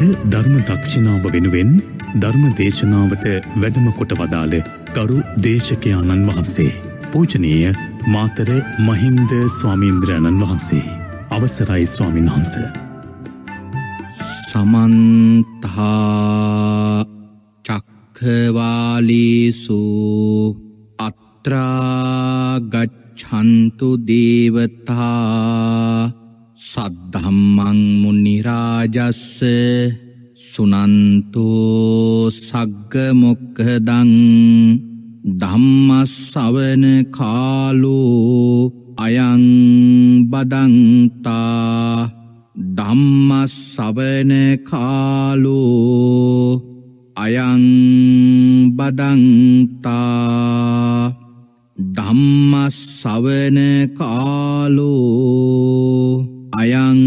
අද ධර්ම දක්ෂිනාව වෙනුවෙන් ධර්ම දේශනාවට වැඩම කොට වදාළ ගරු දේශකයාණන් වහන්සේ. පූජනීය මාතර මහින්ද ස්වාමීන්ද්‍රයණන් වහන්සේ. අවසරයි ස්වාමීන් වහන්ස. සමන්තා චක්කවාලීසු අත්‍රාගච්ඡන්තු දේවතා සද්ධම්මං මුනිරාජස්ස සුනන්තෝ සග්ගමොක්කදං ධම්මස්සවන කාලෝ අයං බදන්තා ධම්මස්සවන කාලෝ අයං බදන්තා ධම්මස්සවන කාලෝ අයං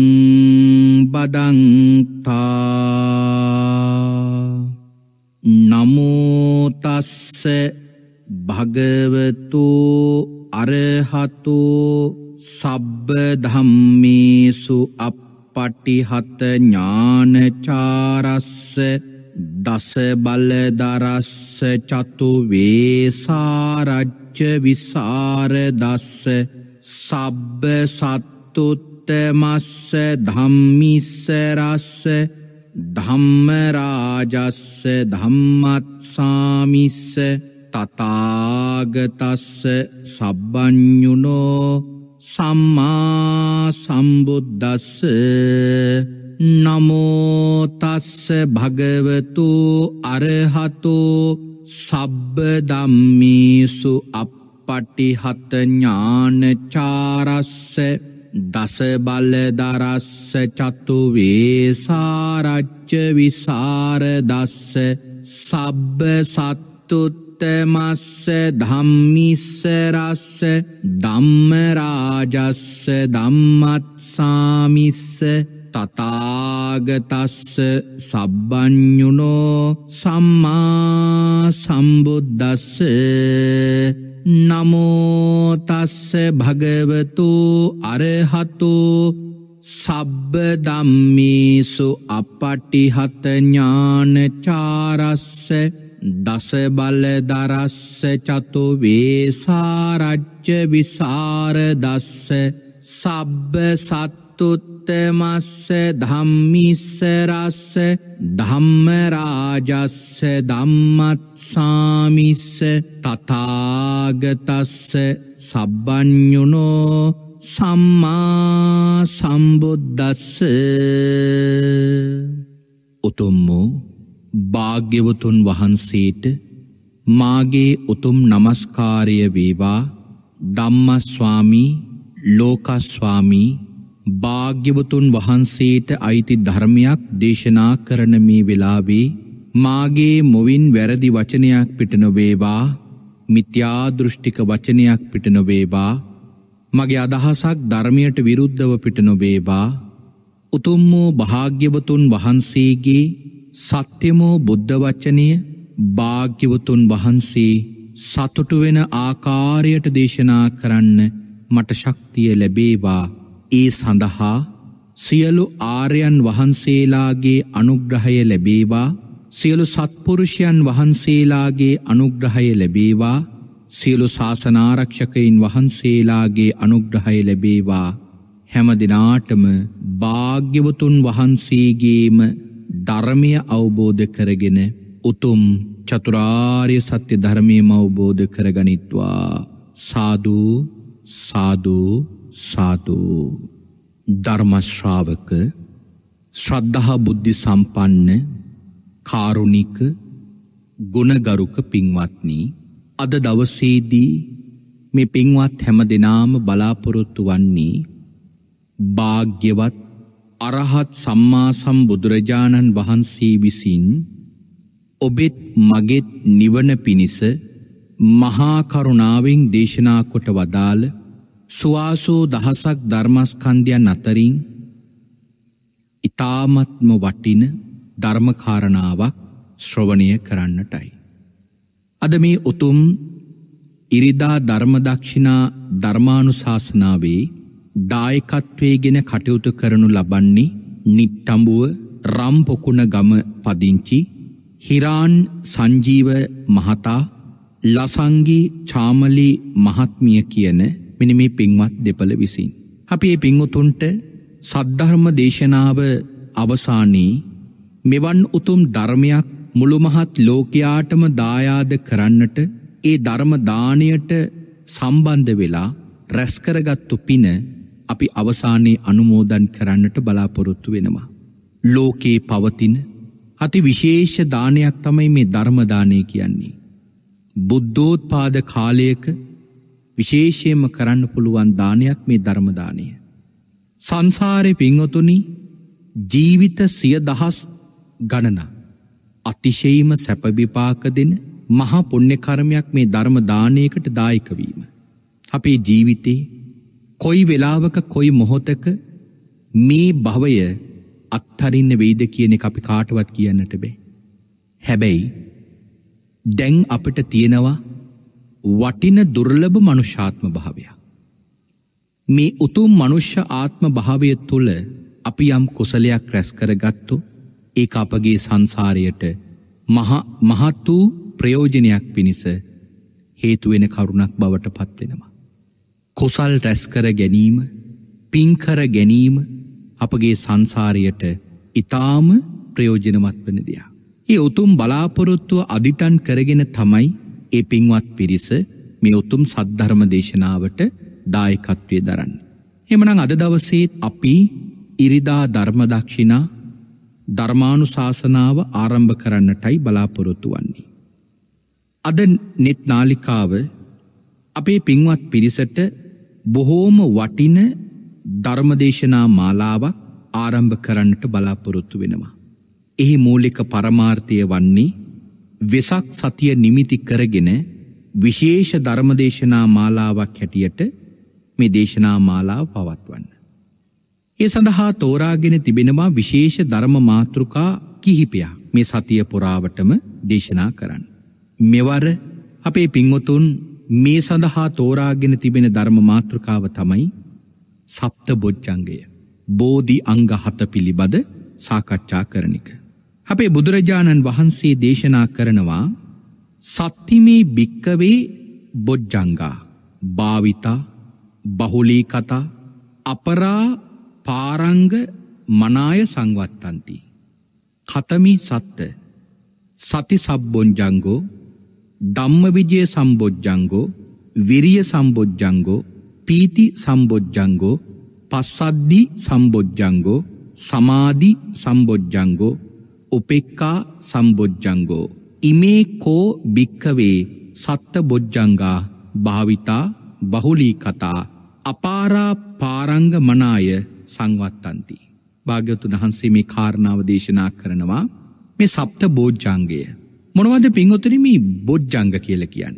බදන්තා. නමෝතස්ස භගවතු අරහතු සබ්බ ධම්මේසු අපපටිහත ඥානචාරස්ස දස බලදරස්ස චතු වේසාරච්ච විසාරදස්ස සබ්බ සත්තුත් උත්තමස්ස ධම්මිස්සරස්ස ධම්මරාජස්ස ධම්මත්සාමිස්ස තතාගතස්ස සබ්බඥුනෝ සම්මා සම්බුද්ධස්ස නමෝතස්ස භගවතු අරහතු සබ්බ දම්මිසු අපපටිහත ඥානචාරස්ස. දස බලදරස්ස චතු වේසාරච්ච විසාර දස්ස සබ්බ සත්තුත්තමස්ස ධම්මිස්සරස්ස ධම්මරාජස්ස ධම්මත්සාමිස්ස තතාගතස්ස සබ්බඥුනෝ සම්මා සම්බුද්ධස්ස නමෝතස්ස භගවතු අරහතු සබ්බ දම්මිසු අපටිහත ඥානචාරස්ස දස බලදරස්ස චතු වේසාරච්ච විසාරදස්ස සබ්බ සත්තුත්තමස්ස ධම්මිස්සරස්ස ධම්මරාජස්ස ධම්මත්සාමිස්ස තතාගතස්ස සබ්බඥුනෝ සම්මා සම්බුද්ධස්ස උතුම්මෝ භාග්‍යවතුන් වහන්සේට මාගේ උතුම් නමස්කාරය වේවා. ධම්මස්වාමී ලෝකස්වාමී භාග්‍යවතුන් වහන්සේට අයිති ධර්මයක් දේශනා කරන මේ වෙලාවේ මාගේ මොවින් වැරදි වචනයක් පිට නොවේවා මිත්‍යාදෘෂ්ටික වචනයක් පිට නොවේවා මගේ අදහසක් ධර්මයට විරුද්ධව පිට නොවේවා. උතුම් වූ භාග්‍යවතුන් වහන්සේගේ සත්‍යමෝ බුද්ධ වචනය භාග්‍යවතුන් වහන්සේ සතුටු වෙන ආකාරයට දේශනා කරන්න මට ශක්තිය ලැබේවා. ඒ සඳහා සියලු ආර්යන් වහන්සේලාගේ අනුග්‍රහය ලැබේවා. සියලු සත්පුරුෂයන් වහන්සේලාගේ අනුග්‍රහය ලැබේවා. සියලු ශාසනාරක්ෂකයින් වහන්සේලාගේ අනුග්‍රහය ලැබේවා. හැම දෙනාටම භාග්‍යවතුන් වහන්සේගේම ධර්මය අවබෝධ කරගෙන උතුම් චතුරාර්ය සත්‍ය ධර්මයම අවබෝධ කරගනිත්වා. සාධූ සාධූ සාධූ ධර්මශ්‍රාවක ශ්‍රද්ධහා බුද්ධි සම්පන්න කාරුණික ගුණගරුක පින්වත්නී අද දවසේදී මේ පින්වත් හැම දෙනාම බලාපොරොත්තු වන්නේ භාග්‍යවත් අරහත් සම්මා සම්බුදුරජාණන් වහන්සේ විසින් ඔබෙත් මගෙත් නිවන පිණිස මහාකරුණාවෙන් දේශනා කොට වදාළ සුවාසෝ දහසක් ධර්මස්කන්ධයන් අතරින් ඉතාමත්ම වටින ධර්මකාරණාවක් ශ්‍රවණය කරන්නටයි. අද මේ උතුම් ඉරිදා ධර්මදක්ෂිනා ධර්මානුශාසනාවේ දායකත්වය ගෙන කටයුතු කරනු ලබන්නේ නිට්ටඹුව රම්පොකුණ ගම පදිංචි හිරාන් සංජීව මහතා ලසංගී චාමලි මහත්මිය කියන මිනිමේ පින්වත් දෙපළ විසින්. අපි ඒ පිංඋතුන්ට සද්ධර්ම දේශනාව අවසානී මෙවන් උතුම් ධර්මයක් මුළුමහත් ලෝකයාටම දායාද කරන්නට ඒ ධර්මදානයට සම්බන්ධ වෙලා රැස්කරගත්තු පින අපි අවසානයේ අනුමෝදන් කරන්නට බලාපොරොත්තු වෙනවා. ලෝකයේ පවතින අති විශේෂ දානයක් තමයි මේ ධර්මදානය කියන්නේ. බුද්ධෝත්පාද කාලයක විශේෂයම කරන්න පුළුවන් දානයක් මේ ධර්මදානය. සංසාරය පින්වතුනි ජීවිත සිය දහස් ගණන අතිශයීම සැපවිපාක දෙන මහා පුුණ්‍යකර්මයක් මේ ධර්මදානයකට දායකවීම. අපේ ජීවිතේ කොයි වෙලාවක කොයි මොහොතක මේ භවය අත්හරින්න වෙයිද කියන අපි කාටවත් කියන්නට බේ. හැබැයි දැන් අපිට තියෙනවා වටින දුර්ලභ මනුෂ්‍යාත්ම භාවයක්. මේ උතුම් මනුෂ්‍ය ආත්ම භාවය තුළ අපි යම් කුසලයක් රැස්කර ගත්තු ඒ අපගේ සංසාරයට මහත් වූ ප්‍රයෝජනයක් පිණිස හේතුවෙන කරුණක් බවට පත්වෙනවා. කුසල් රැස්කර ගැනීම පින්කර ගැනීම අපගේ සංසාරයට ඉතාම ප්‍රයෝජනවත් වන දෙයක්. ඒ උතුම් බලාපොරොත්තුව අධිටන් කරගෙන තමයි ඒ පින්වත් පිරිස මේ උතුම් සද්ධර්ම දේශනාවට දායකත්වය දරන්න. එමනං අද දවසේත් අපි ඉරිදා ධර්මදක්ෂිනා ධර්මානු ශාසනාව ආරම්භ කරන්නටයි බලාපොරොත්තු වන්නේ. අද නෙත් නාලිකාව අපේ පින්වත් පිරිසට බොහෝම වටින ධර්මදේශනා මාලාවක් ආරම්භ කරන්නට බලාපොරොත්තු වෙනවා. එහි මූලික පරමාර්ථය වන්නේ වෙසක් සතිය නිමිති කරගෙන විශේෂ ධර්මදේශනා මාලාවක් හැටියට මේ දේශනා මාලාව පවත්වන්න. ඒ සඳහා තෝරාගෙන තිබෙනවා විශේෂ ධර්ම මාතෘකා කිහිපයක් මේ සතිය පුරාවටම දේශනා කරන්න. මෙවර අපේ පින්වතුන් මේ සඳහා තෝරාගෙන තිබෙන ධර්ම මාතෘකාව තමයි සප්ත බොජ්ජංගය බෝධි අංග හත පිළිබඳ සාකච්ඡා කරනික. අපේ බුදුරජාණන් වහන්සේ දේශනා කරනවා සත්තිමේ භික්කවේ බොජ්ජංගා භාවිතා බහුලී කතා අපරා පාරංග මනාය සංවත්තන්ති. කතමි සත්ත සති සබ්බොන්ජංගෝ ධම්ම විජය සම්බොජ්ජංගෝ විරිය සම්බොජ්ජංගෝ පීති සම්බොජ්ජංගෝ පස්සද්දි සම්බොජ්ජංගෝ සමාධි සම්බොජ්ජංගෝ උපෙක්කා සම්බොජ්ජංගෝ ඉමේ කෝ භික්කවේ සත්ත බොජ්ජංගා භාවිතා බහුලී කතා අපාරා පාරංග මනාය සංවත්තන්ති. භාග්‍යවතුන් වහන්සේ මේ කාරණාව දේශනා කරනවා මේ සප්ත බෝජ්ජංගය. මොනවද පින්වතුනි මේ බොජ්ජංග කියල කියන්න.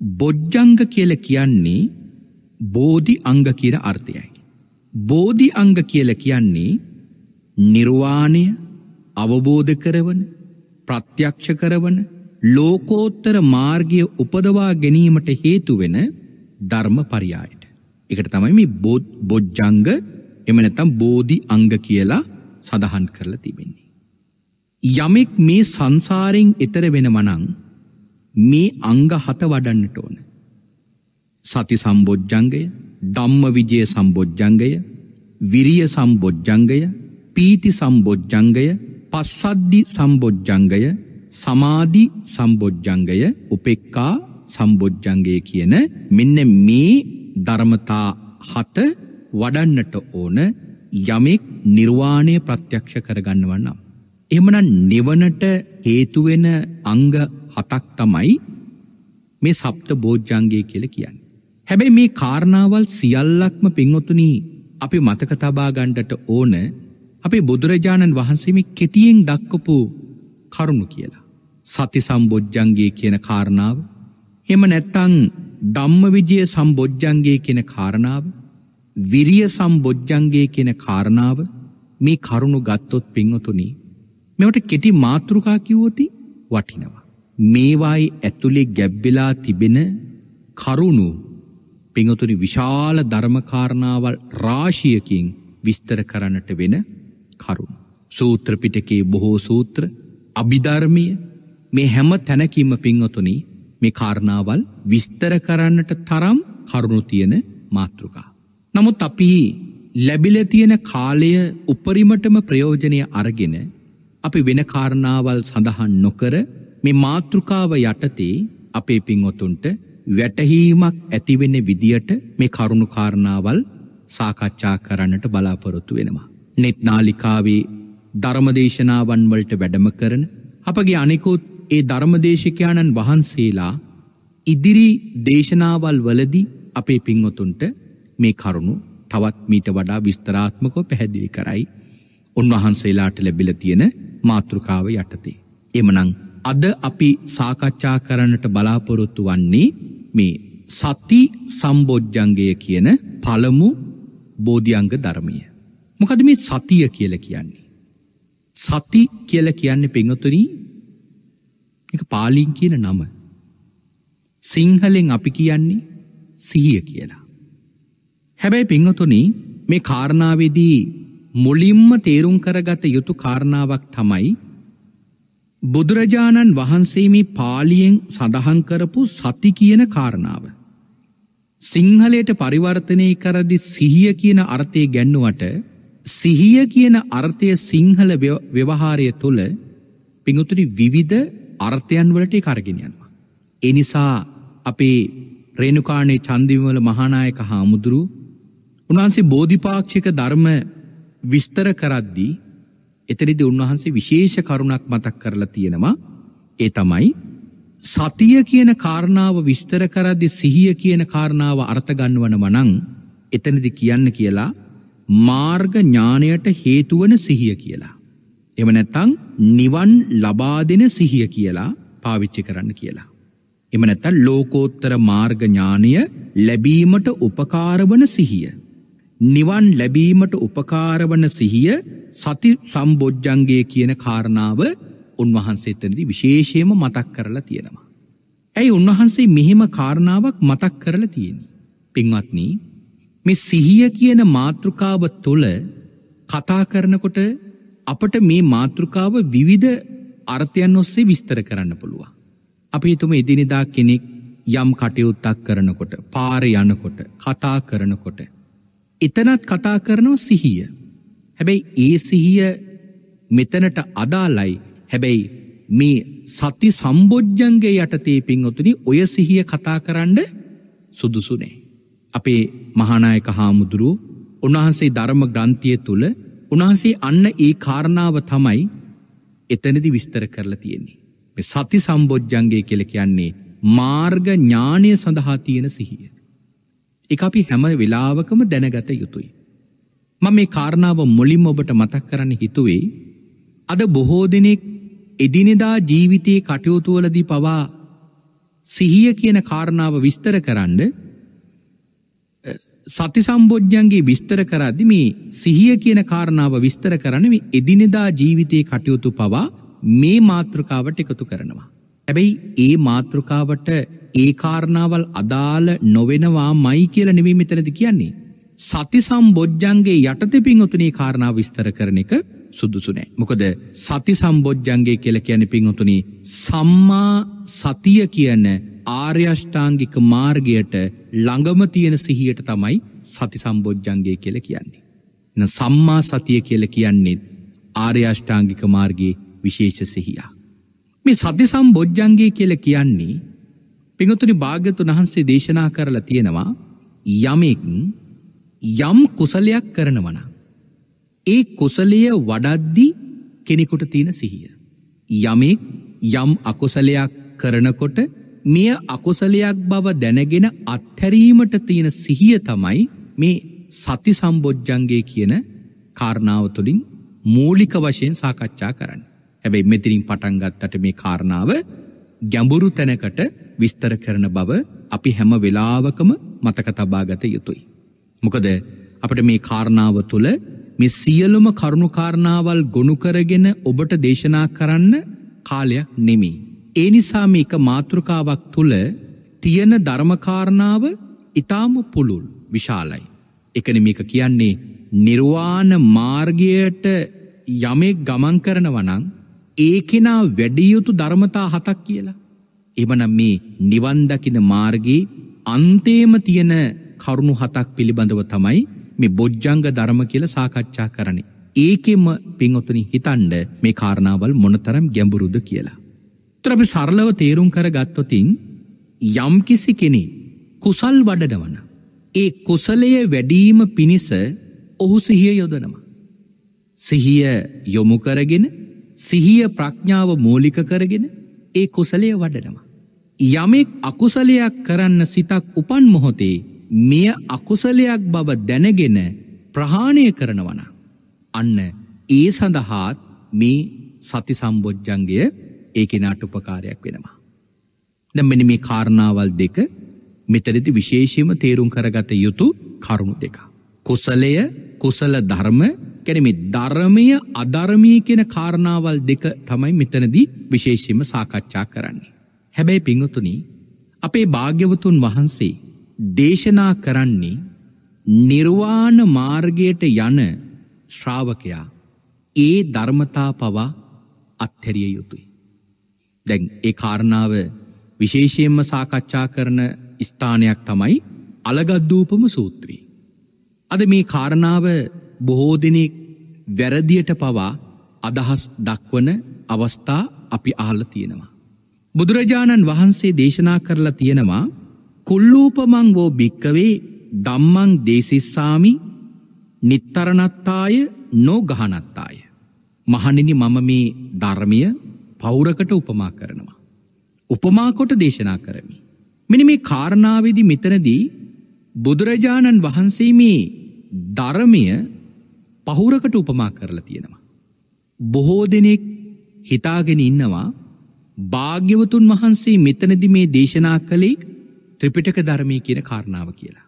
බොජ්ජංග කියල කියන්නේ බෝධි අංග කියර අර්ථයයි. බෝධි අංග කියල කියන්නේ නිර්වාණය අවබෝධ කරවන ප්‍රත්‍යක්ෂ කරවන ලෝකෝත්තර මාර්ගය උපදවා ගැනීමට හේතුවෙන ධර්ම පරියායට. එකට තමයි මේ බොජ්ජංග එම නැතම් බෝධි අංග කියලා සඳහන් කරලා තිබෙන්නේ. යමෙක් මේ සංසාරෙන් එතර වෙන මනං මේ අංග හත වඩන්නට ඕන. සති සම්බෝජ්ජංගය ධම්ම විජය සම්බෝජ්ජංගය විරිය සම්බෝජ්ජංගය පීති සම්බෝජ්ජංගය පස්සද්දි සම්බෝජ්ජංගය සමාධි සම්බෝජ්ජංගය උපෙක්කා සම්බෝජ්ජංගය කියන මෙන්න මේ ධර්මතා හත වඩන්නට ඕන යමෙක් නිර්වාණය ප්‍රත්‍යක්ෂ කරගන්නවන්නම්. එමන නිවනට හේතුවෙන අංග හතක් තමයි මේ සප්ත බෝජ්ජංගය කියල කියන්න. හැබැයි මේ කාරණාවල් සියල්ලක්ම පින්ඔතුනී අපි මතක තබා ගණ්ඩට ඕන අපේ බුදුරජාණන් වහන්සේම කෙටියෙන් දක්කපු කරුණු කියලා. සති සම්බෝජ්ජන්ගේ කියන කාරණාව එම නැත්තං දම්ම විජය සම්බෝජ්ජන්ගේ කියන කාරණාව විරිය සම්බෝජ්ජන්ගේ කියන කාරණාව මේ කරුණු ගත්තොත් පිංහතුනි මෙවට කෙටි මාතෘකා කිවෝති වටිනවා. මේවායි ඇතුළේ ගැබ්බෙලා තිබෙන කරුණු පිංහතුනි විශාල ධර්මකාරණාවල් රාශියකින් විස්තර කරන්නට වෙන කරුණු. සූත්‍රපිටකේ බොහෝ සූත්‍ර අභිධර්මය මේ හැම තැනකින්ම පින්වතුනි මේ කාරණාවල් විස්තර කරන්නට තරම් කරුණු තියෙන මාතෘකා. නමුත් අපි ලැබිල තියෙන කාලය උපරිමටම ප්‍රයෝජනය අරගෙන අපි වෙන කාරණාවල් සඳහන් නොකර මේ මාතෘකාව යටතේ අපේ පින්ඔතුන්ට වැටහීමක් ඇතිවෙන්න විදියට මේ කරුණු කාරණාවල් සාකච්ඡා කරන්නට බලාපොරොත්තු වෙනවා. නෙත් නාලිකාවේ ධර්මදේශනාවන් වලට වැඩම කරන අපගේ අනෙකුත් ඒ ධර්මදේශකයාණන් වහන්සේලා ඉදිරි දේශනාවල් වලදි අපේ පින්වතුන්ට මේ කරුණු තවත් මීට වඩා විස්තරාත්මකෝ පැහැදිලි කරයි උන්වහන්සේලාට ලැබිල තියෙන මාතෘකාව යටතේ. එමනං අද අපි සාකච්ඡා කරන්නට බලාපොරොත්තු වන්නේ මේ සති සම්බෝජ්ජංගය කියන පළමු බෝධියංග ධර්මය. මොකද මේ සතිය කියල කියන්නේ. සති කියල කියන්නේ පෙංගතුනී එක පාලින් කියන නම. සිංහලෙන් අපි කියන්නේ සිහිය කියලා. හැබැයි පිංහතුනි මේ කාරණාවේදී මුලින්ම තේරුම් කරගත යුතු කාරණාවක් තමයි බුදුරජාණන් වහන්සේ මේ පාලියෙන් සඳහන් කරපු සති කියන කාරණාව. සිංහලයට පරිවර්තනය කරදි සිහිය කියන අර්ථය ගැන්නුවට සිහිය කියන අර්ථය සිංහල ව්‍යවහාරය තුළ පිංුතුරි විවිධ අර්ථයන් වලට කරගෙනයන්වා. එනිසා අපේ රේණුකාණේ චන්දිවල මහානායක හාමුදුරු උන්වහන්සේ බෝධිපාක්ෂික ධර්ම විස්තර කරද්දී එතරිදි උන්වහන්සේ විශේෂ කරුණක් මතක් කරලා තියෙනවා ඒ තමයි සතිය කියන කාරණාව විස්තර කරද්දි සිහිය කියන කාරණාව අර්ථගන්නවන වනං එතනදි කියන්න කියලා මාර්ග ඥානයට හේතුවන සිහිය කියලා. එම නැත්තං නිවන් ලබා දෙන සිහිය කියලා පාවිච්චි කරන්න කියලා. එම නැත්තන් ලෝකෝත්තර මාර්ග ඥානය ලැබීමට උපකාරවන සිහිය. නිවන් ලැබීමට උපකාරවන සිහිය සති සම්බෝජ්ජන්ගේ කියන කාරණාව උන්වහන්සේ එතනදි විශේෂයම මතක් කරලා තියෙනවා. ඇයි උන්වහන්සේ මෙහෙම කාරණාවක් මතක් කරලා තියෙන. පින්වත්නී මේ සිහිය කියන මාතෘකාව තුළ කතා කරනකොට අපට මේ මාතෘකාව විවිධ අර්ථයන් ඔස්සේ විස්තර කරන්න පුළුවන්. අපි තුම එදිනිදා කෙනෙක් යම් කටයුත්තක් කරනකොට පාර යනකොට කතා කරනකොට එතනත් කතා කරනව සිහිය හැබැයි ඒ සිහිය මෙතනට අදාලයි හැබැයි මේ සති සම්බෝජ්ජන්ගේ යටතේ පින්ඔතුනි ඔය සිහිය කතා කරන්න සුදුසුනේ. අපේ මහානායක හාමුදුරුව උන්වහන්සේ ධර්ම ග්‍රන්ථිය තුළ උන්වහන්සේ අන්න ඒ කාරණාව තමයි එතනදි විස්තර කරලා තියෙන්නේ. සති සම්බෝජ්ජන්ගේ කෙල කියන්නේ මාර්ග ඥානය සඳහා තියෙන සිහිය. එක අපි හැම වෙලාවකම දැනගත යුතුයි. මම මේ කාරණාව මුලින් ඔබට මතක් කරන්න හිතුවේ අද බොහෝ දෙනෙක් එදිනෙදා ජීවිතයේ කටයුතුවලදී පවා සිහිය කියන කාරණාව විස්තර කරන්න සති සම්බෝජ්ජන්ගේ විස්තර කරදදි මේ සිහිය කියන කාරණාව විස්තර කරන මේ එදිනෙදා ජීවිතයේ කටයුතු පවා මේ මාතෘකාවට එකතු කරනවා. හැබැයි ඒ මාතෘකාවට ඒ කාරණාවල් අදාළ නොවෙනවා මයි කියල නෙවී මෙතනද කියන්නේ. සති සම්බෝජ්ජන්ගේ යටත පින්ඔතුනේ කාරණාව විස්තර කරන එක සුදුසුනෑ. මොකද සති සම්බෝජ්ජන්ගේ කියල කියන පින්ඔතුනි සම්මා සතිය කියන ආර්යෂ්ඨාංගික මාර්ගයට ළඟම තියෙන සිහියට තමයි සති සම්බෝජ්ජන්ගේ කියල කියන්නේ. න සම්මා සතිය කියල කියන්නේෙත් ආර්යෂ්ඨාංගික මාර්ගයේ විශේෂ සිහියා. මේ සති සම්බෝජ්ජන්ගේ කියල කියන්නේ පිඟතුනි භාග්‍යතුන් වහන්සේ දේශනා කරලා තියෙනවා යමෙක් යම් කුසලයක් කරනවන. ඒ කුසලය වඩද්දි කෙනෙකුට තියෙන සිහිය. යමෙක් යම් අකුසලයක් කරනකොට මෙය අකුසලයක් බව දැනගෙන අත්හැරීමට තියෙන සිහිය තමයි මේ සති සම්බෝජ්ජන්ගේ කියන කාරණාව තුළින් මූලික වශයෙන් සාකච්ඡා කරන්න. හැබැයි මෙතිරින් පටන්ගත්තට මේ කාරණාව ගැඹුරු තැනකට විස්තර කරන බව අපි හැම වෙලාවකම මතක තබාගත යුතුයි. මොකද අපට මේ කාරණාව තුළ මේ සියලුම කරුණුකාරණාවල් ගොුණුකරගෙන ඔබට දේශනා කරන්න කාලයක් නෙමි. ඒ නිසා මේක මාතෘකාවක් තුළ තියෙන ධර්මකාරණාව ඉතාම පුළුල් විශාලයි. එකන මේක කියන්නේ නිර්වාණ මාර්ගයට යමෙක් ගමන් කරනවනං ඒ කෙනා වැඩියයුතු ධර්මතා හතක් කියලා. එමනම් මේ නිවන්දකින මාර්ගයේ අන්තේම තියෙන කරුණු හතක් පිළිබඳව තමයි මේ බොජ්ජංග ධර්ම කියල සාකච්ඡා කරන. ඒකෙම පින්ඔතනි හිතන්ඩ මේ කාරණාවල් මොනතරම් ගැඹුරුද කියලා. ත්‍රපි සරලව තේරුම් කර ගත්තොතින් යම්කිසි කෙනෙ කුසල් වඩනවන. ඒ කුසලය වැඩීම පිණිස ඔහු සිහිය යොදනවා. සිහිය යොමු කරගෙන සිහිය ප්‍රඥාව මූලික කරගෙන ඒ කුසලය වඩනවා. යමෙක් අකුසලයක් කරන්න සිතක් උපන් මොහොතේ මෙය අකුසලයක් බව දැනගෙන ප්‍රහාණය කරනවන. අන්න ඒ සඳහාත් මේ සති සම්බෝජ්ජන්ගය ඒකෙනාට උපකාරයක් වෙනවා. දැම්මනි මේ කාරණාවල් දෙක මෙතරදි විශේෂීම තේරුම් කරගත යුතු කරුණු දෙක. කුසලය කුසල ධර්ම කැනමි ධර්මය අධර්මය කියෙන කාරණාවල් දෙක තමයි මෙතනදී විශේෂීම සාකච්ඡා කරන්නේ. හැබැයි පිංහතුනි අපේ භාග්‍යවතුන් වහන්සේ දේශනා කරන්නේ නිර්වාණ මාර්ගයට යන ශ්‍රාවකයා ඒ ධර්මතා පවා අත්හැරිය යුතුයි. දැන් ඒ කාරණාව විශේෂයෙන්ම සාකච්ඡා කරන ස්ථානයක් තමයි අලගද්දූපම සූත්‍රී. අද මේ කාරණාව බොහෝ දෙනෙක් වැරදියට පවා අදහස් දක්වන අවස්ථා අපි අහල තියෙනවා. බුදුරජාණන් වහන්සේ දේශනා කරලා තියෙනවා කුල්ලූපමං වෝ භික්කවේ දම්මං දේශිස්සාමි නිත්තරනත්තාය නෝ ගහනත්තාය. මහනිනි මම මේ ධර්මය පෞරකට උපමා කරනවා. උපමාකොට දේශනා කරමි. මෙනි මේ කාරණාවදි මෙතනදී බුදුරජාණන් වහන්සේ මේ ධර්මය පහුරකට උපමා කරලා තියෙනවා. බොහෝ දෙනෙක් හිතාගෙන ඉන්නවා භාග්‍යවතුන් වහන්සේ මෙතනදි මේ දේශනා කළේ ත්‍රිපිටක ධර්මය කියන කාරණාව කියලා.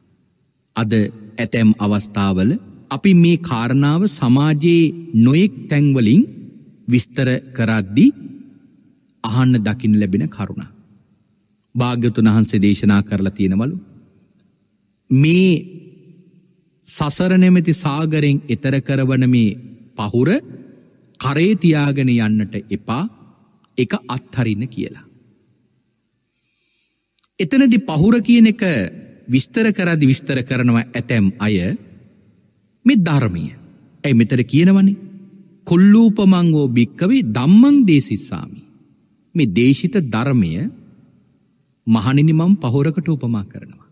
අද ඇතැම් අවස්ථාවල අපි මේ කාරණාව සමාජයේ නොයෙක් තැන්වලින් විස්තර කරද්දි අහන්න දකිින් ලැබෙන කරුණ. භාග්‍යතුන් වහන්සේ දේශනා කරලා තියෙනවලු. මේ සසර නැමැති සාගරෙන් එතර කරවන මේ පහුර කරේතියාගෙන යන්නට එපා එක අත්හරින්න කියලා. එතනදි පහුර කියන එක විස්තර කරදි විස්තර කරනවා ඇතැම් අය මෙ ධර්මය ඇයි මෙතර කියනවනේ කොල්ලූපමංගෝ භික්කවේ දම්මං දේශිස්සාමි මේ දේශිත ධර්මය මහනිනි මම් පහොරකට උපමා කරනවා.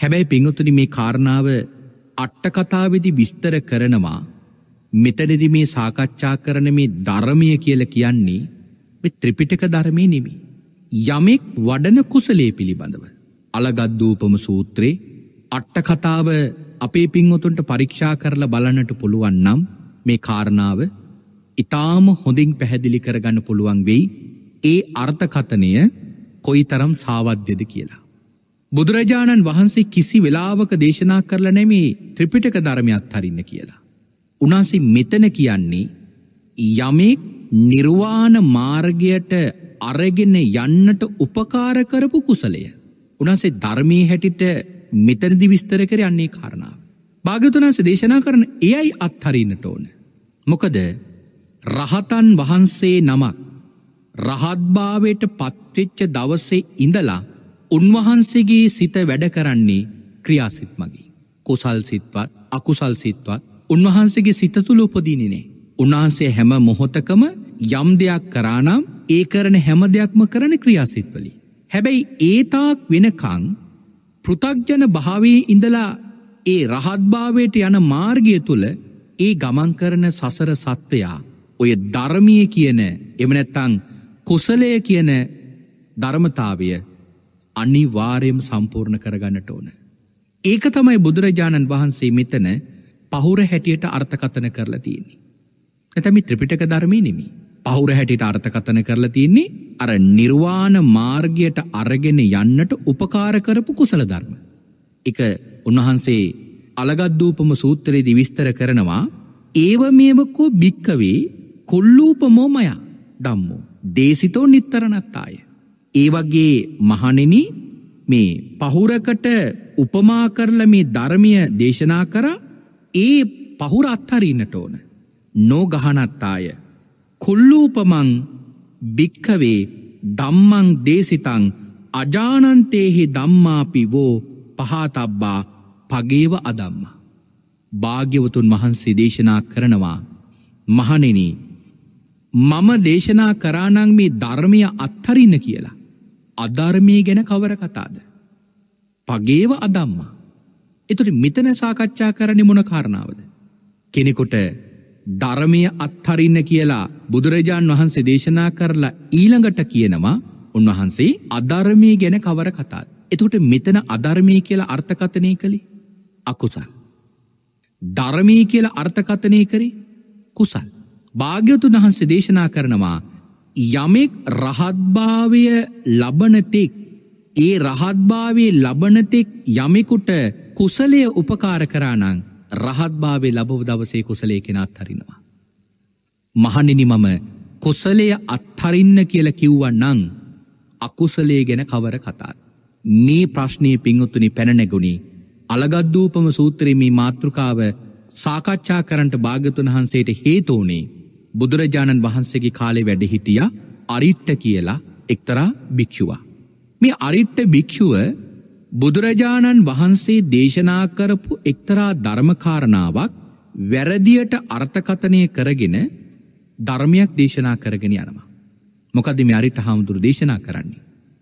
හැබැයි පිංහතුනි මේ කාරණාව අට්ටකතාවෙදි විස්තර කරනවා මෙතනදි මේ සාකච්ඡා කරන මේ ධර්මය කියල කියන්නේ ත්‍රිපිටක ධර්මය නෙමි. යමෙක් වඩන කුසලේ පිළිබඳව. අලගද්දූපම සූත්‍රයේ අට්ටකතාව අපේ පින්වතුන්ට පරීක්ෂා කරලා බලන්නට පුළුවන් නම් මේ කාරණාව ඉතාම හොඳින් පැහැදිලි කරගන්න පුළුවන් වෙයි ඒ අර්ථකතනය කොයි තරම් සාවද්‍යද කියලා. බුදුරජාණන් වහන්සේ කිසි වෙලාවක දේශනා කරල නැමේ ත්‍රිපිටක ධර්මයක් හරින්න කියලා. උනාසේ මෙතන කියන්නේ යමෙක් නිර්වාණ මාර්ගයට අරගෙන යන්නට උපකාර කරපු කුසලය. උනසේ ධර්මය හැටිට මෙතනදි විස්තර කර යන්නේ කාරණාව. භාගතුනාස දේශනා කරන එයයි අත්හරින්නට ඕන. මොකද රහතන් වහන්සේ නමක් රහත්භාවයට පත්වෙච්ච දවසේ ඉඳලා උන්වහන්සේගේ සිත වැඩ කරන්නේ ක්‍රියාසිත් මගේ. කුසල් සිත්වත් අකුසල් සිත්වත් උන්වහන්සේගේ සිත තුළ උපදීනිනේ. උන්වහන්සේ හැම මොහොතකම යම් දෙයක් කරානම් ඒ කරන හැම දෙයක්ම කරන ක්‍රියාසිත්වලි. හැබැයි ඒතාක් වෙනකං පෘතක්ජන භාවේ ඉඳලා ඒ රහත්භාවයට යන මාර්ගය තුළ ඒ ගමන් කරන සසර සත්වයා ඔය ධර්මය කියන එමනැත්තං කුසලය කියන ධර්මතාවය අනිවාර්යම සම්පූර්ණ කරගන්නට ඕන. ඒක තමයි බුදුරජාණන් වහන්සේ මෙතන පහුර හැටියට අර්ථකතන කරලා තියෙන්නේ. එතැමි ත්‍රිපිටක ධර්මය නෙමි. පහුර හැටියට අර්ථකතන කරලා තියන්නේ අර නිර්වාණ මාර්ගයට අරගෙන යන්නට උපකාර කරපු කුසල ධර්ම. එක උන්වහන්සේ අලගද්දූපම සූත්‍රයේදි විස්තර කරනවා ඒව මේවකෝ භික්කවේ කොල්ලූපමෝමය දම්මෝ දේසිතෝ නිත්තරනත්තාය. ඒ වගේ මහනෙන මේ පහුරකට උපමා කරල මේ ධර්මය දේශනා කර ඒ පහුර අත්හරින්නට ඕන. නෝගහනත්තාය. කුල්ලූපමං භික්කවේ දම්මං දේසිතං අජානන්තේහි දම්මාපි වෝ පහතබ්බා පගේව අදම්ම. භාග්‍යවතුන් වහන්සේ දේශනා කරනවා මහනෙන මම දේශනා කරානං මේ ධර්මය අත්හරින්න කියලා. අධර්මය ගැන කවර කතාද. පගේව අදම්මා. එතුට මෙතන සාකච්ඡා කරනි මොන කාරණාවද. කෙනෙකොට ධර්මය අත්හරින්න කියලා බුදුරජාණන් වහන්සේ දේශනා කරලා ඊළඟට කියනවා උන්වහන්සේ අධර්මය ගැන කවර කතාත්. එතුට මෙතන අධර්මය කියලා අර්ථකතනය කළේ අකුසල්. ධර්මී කියලා අර්ථකතනය කරේ කුසල්. භාග්‍යතුන් වහන්සේ දේශනා කරනවා යමෙක් රහත්භාවය ලබනතෙක් ඒ රහත්භාවේ ලබනතෙක් යමෙකුට කුසලය උපකාර කරානං රහත්භාවේ ලබව දවසේ කුසලය කෙනත් හරිනවා. මහනිනි මම කුසලය අත්හරින්න කියල කිව්ව නං අකුසලේ ගැන කවර කතාත්. මේ ප්‍රශ්නය පිංඋත්තුනි පැනනැගුණේ අලගද්දූපම සූත්‍රයමී මාතෘකාව සාකච්ඡා කරන්ට භාගතුන් වහන්සේට හේතෝනේ බුදුරජාණන් වහන්සේගේ කාලේ වැඩ හිටිය අරිට්ට කියලා එක්තරා භික්ෂුවා. මේ අරිට්ට භික්ෂුව බුදුරජාණන් වහන්සේ දේශනා කරපු එක්තරා ධර්මකාරණාවක් වැරදියට අර්ථකතනය කරගෙන ධර්මයක් දේශනා කරගෙන යනවා. මොකද මේ අරිට හාමුදුරු දේශනා කරන්නේ.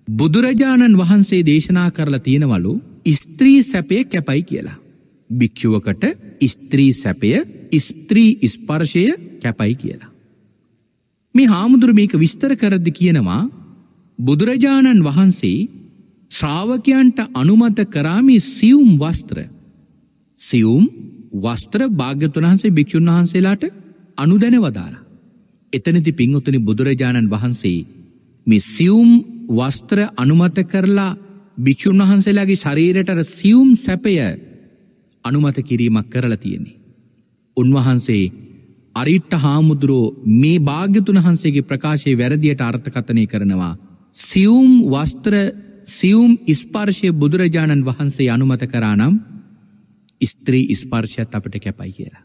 බුදුරජාණන් වහන්සේ දේශනා කරලා තියෙනවලු ස්ත්‍රී සැපය කැපයි කියලා. භික්‍ෂුවකට ස්ත්‍රී සැපය ස්ත්‍රී ස්පර්ශය කැපයි කියලා. මේ හාමුදුර මේක විස්තර කරද්දි කියනවා බුදුරජාණන් වහන්සේ ශ්‍රාවකයන්ට අනුමත කරාමි සියුම් වස්ත්‍ර සියුම් වස්ත්‍ර භාග්‍යතුන් වහන්සේ භික්‍ෂූන් වහන්සේලාට අනුදැන වදාලා. එතනති පිංහොතුනි බුදුරජාණන් වහන්සේ මේ සියුම් වස්ත්‍ර අනුමත කරලා භික්‍ෂූන් වහන්සේලාගේ ශරීරයට සියුම් සැපය අනුමත කිරීමක් කරලා තියෙන්නේ. උන්වහන්සේ අරිට්ට හාමුදුරුවෝ මේ භාග්‍යතුන් වහන්සේගේ ප්‍රකාශය වැරදියට අර්ථකථනය කරනවා. සියුම් වස්ත්‍ර සියුම් ස්පර්ශය බුදුරජාණන් වහන්සේ අනුමත කරානම් ස්ත්‍රී ස්පර්ශයත් අපට කැපයි කියලා.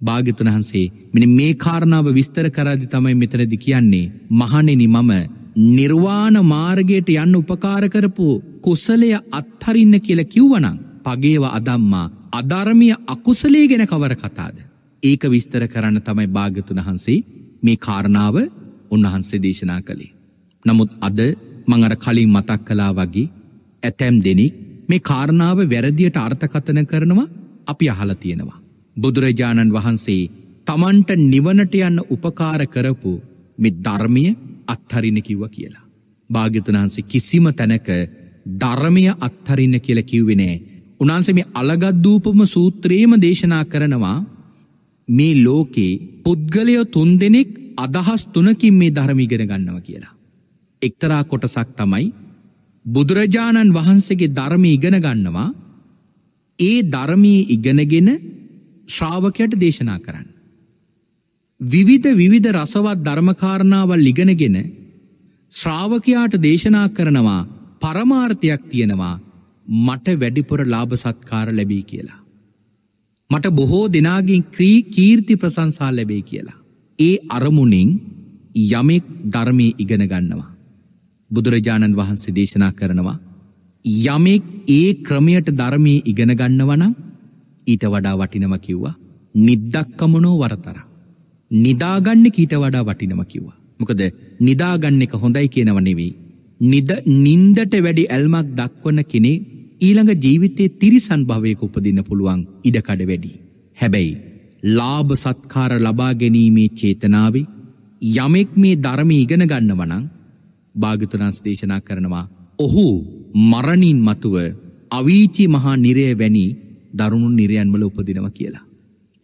භාග්‍යතුන් වහන්සේ මෙන මේ කාරණාව විස්තර කරදි තමයි මෙතරදි කියන්නේ මහනෙනි මම නිර්වාණ මාර්ගයට යන්න උපකාර කරපු කුසලය අත්හරින්න කියල කිව්වනං පගේව අදම්මා අධර්මිය අකුසලේ ගැන කවර කතාද. ඒක විස්තර කරන්න තමයි භාගතුන වහන්සේ මේ කාරණාව උන්වහන්සේ දේශනා කළේ. නමුත් අද මං අර කලින් මතක් කලා වගේ ඇතැම් දෙනෙක් මේ කාරණාව වැරදියට අර්ථකතන කරනවා අපි අහල තියෙනවා. බුදුරජාණන් වහන්සේ තමන්ට නිවනට යන්න උපකාර කරපු මෙ ධර්මය අත්හරින කිව්ව කියලා. භාග්‍යතුන්හන්සේ කිසිම තැනක ධර්මය අත්හරින්න කියල කිව්වෙනෑ. උනාන්සේ මේ අලගත්දූපම සූත්‍රයේම දේශනා කරනවා මේ ලෝකේ පුද්ගලයෝ තුන් දෙනෙක් අදහස් තුනකින් මේ ධර්මිගෙන ගන්නව කියලා. එක්තරා කොටසක් තමයි බුදුරජාණන් වහන්සේගේ ධර්මී ඉගෙන ගන්නවා ඒ ධර්මී ඉගෙනගෙන ශ්‍රාවකයට දේශනා කරන්න. විවිධ විවිධ රසවත් ධර්මකාරණාවල් ඉගෙනගෙන ශ්‍රාවකයාට දේශනා කරනවා පරමාර්ථයක් තියෙනවා මට වැඩිපුර ලාභ සත්කාර ලැබී කියලා. මට බොහෝ දෙනාගින් ක්‍රී කීර්ති ප්‍රසංසා ලැබේ කියලා. ඒ අරමුණින් යමෙක් ධර්මී ඉගෙන ගන්නවා. බුදුරජාණන් වහන්සේ දේශනා කරනවා. යමෙක් ඒ ක්‍රමයට ධර්මී ඉගෙන ගන්නවනම් ඊට වඩා වටිනම කිව්වා නිද්දක්කමනෝ වරතර. නිදාගන්න කීට වඩා වටිනම කිව්වා. මොකද නිදාගන්න එක හොඳයි කියනව නෙවෙයි. නිද නින්දට වැඩි ඇල්මක් දක්වන්න කෙනෙ ඊළඟ ජීවිතයේ තිරිසන් භවයක උපදින්න පුළුවන් ඉඩකඩ වැඩි. හැබැයි ලාභ සත්කාර ලබා ගැනීමේ චේතනාවේ යමෙක් මේ ධර්ම ඉගෙන ගන්න වනං භාගතුනන්ස් දේශනා කරනවා ඔහු මරණින් මතුව අවීචි මහා නිරය වැනි දරුණු නිරයන්වල උපදිනව කියලා.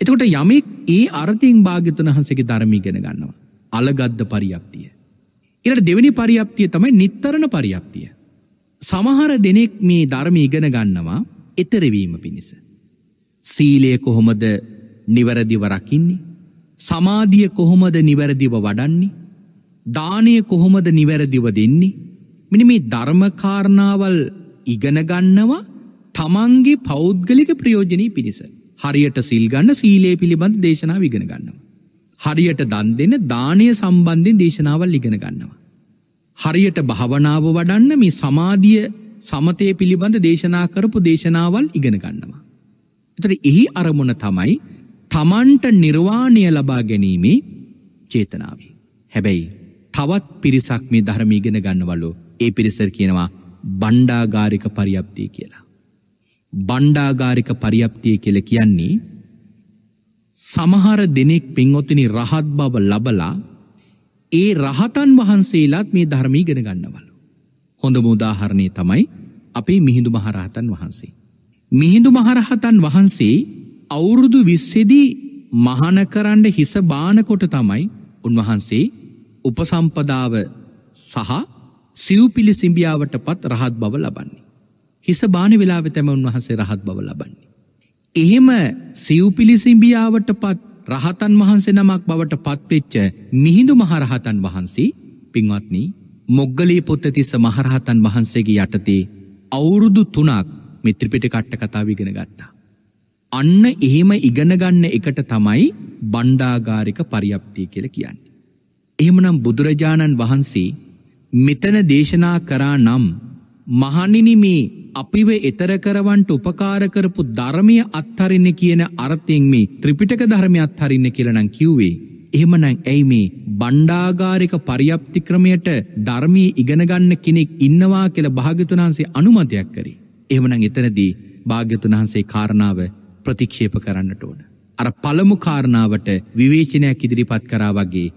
එතකොට යමෙක් ඒ අර්ථයෙන් භාග්‍යතුන් වහන්සේගේ ධර්මී ගෙන ගන්නවා. අලගද්ද පරියප්තිය. එට දෙවනි පරියප්තිය තමයි නිත්තරණ පරියප්තිය. සමහර දෙනෙක් මේ ධර්ම ඉගෙන ගන්නවා එතරවීම පිණිස. සීලය කොහොමද නිවැරදිව රකින්නේ. සමාධිය කොහොමද නිවැරදිව වඩන්නේ. දානය කොහොමද නිවැරදිව දෙන්නේ. මිනි මේ ධර්මකාරණාවල් ඉගෙනගන්නවා තමන්ගේ පෞද්ගලික ප්‍රයෝජනී පිණිස. හරියට සිල්ගන්න සීලේ පිළිබඳ දේශනාව ඉගෙන ගන්නවා. හරියට දන් දෙන දානය සම්බන්ධයෙන් දේශනාවල් ඉගෙන ගන්නවා. හරියට භාවනාව වඩන්න මේ සමාධිය සමතය පිළිබඳ දේශනා කරපු දේශනාවල් ඉගෙන ගන්නවා. එතට එහි අරමුණ තමයි තමන්ට නිර්වාණය ලබා ගැනීමේ චේතනාවේ. හැබැයි තවත් පිරිසක් මේ ධර්මීගෙන ගන්නවලු ඒ පිරිසර කියනවා බණ්ඩාගාරික පරියප්තිය කියලා. බණ්ඩාගාරික පරියප්තිය කියල කියන්නේ සමහර දෙනෙක් පින්ඔතිනි රහත් බව ලබලා ඒ රහතන් වහන්සේලාත් මේ ධර්මී ගෙන ගන්නවලු. හොඳ මුදාහරණය තමයි අපේ මිහිඳු මහරහතන් වහන්සේ. මිහිඳු මහරහතන් වහන්සේ අවුරුදු විස්සෙදී මහන කරන්න හිස බානකොට තමයි උන්වහන්සේ උපසම්පදාව සහ සිව්පිලි සිම්බියාවට පත් රහත් බව ලබන්නේ. හිස බාන වෙලාවෙ තැම උන්වහන්සේ රහත් බව ලබන්නේ. එහෙම සිව්පිලිසිම්බියාවට පත් රහතන් වහන්සේ නමක් බවට පත්වෙච්ච මිහිඳු මහරහතන් වහන්සේ පින්වත්නී මොග්ගලී පොත්තතිස්ස මහරහතන් වහන්සේගේ යටතේ අවුරුදු තුනක් මිත්‍රිපිටි කට්ට කතාවිගෙන ගත්තා. අන්න එහෙම ඉගෙනගන්න එකට තමයි බණ්ඩාගාරික පරියප්තිය කියල කියන්නේ. එහෙමනම් බුදුරජාණන් වහන්සේ මෙතන දේශනා කරා නම් මහනිනි මේ අපිව එතර කරවන්ට උපකාර කරපු ධර්මය අත්හරින්න කියන අර්ථයෙන් මේ ත්‍රිපිටක ධර්මය අත්හරින්න කියලනම් කිව්වේ. එහෙමනං ඇයි මේ බණ්ඩාගාරික පරියප්ති ක්‍රමයට ධර්මී ඉගෙනගන්න කෙනෙක් ඉන්නවා කියල භාගතුනාන්සේ අනුමතයක් කරේ. එහමනං එතනදී භාග්‍යතුන් වහන්සේ කාරණාව ප්‍රතික්ෂේප කරන්නට ඕන. අර පළමු කාරණාවට විවේචනයක් ඉදිරිපත් කරා වගේ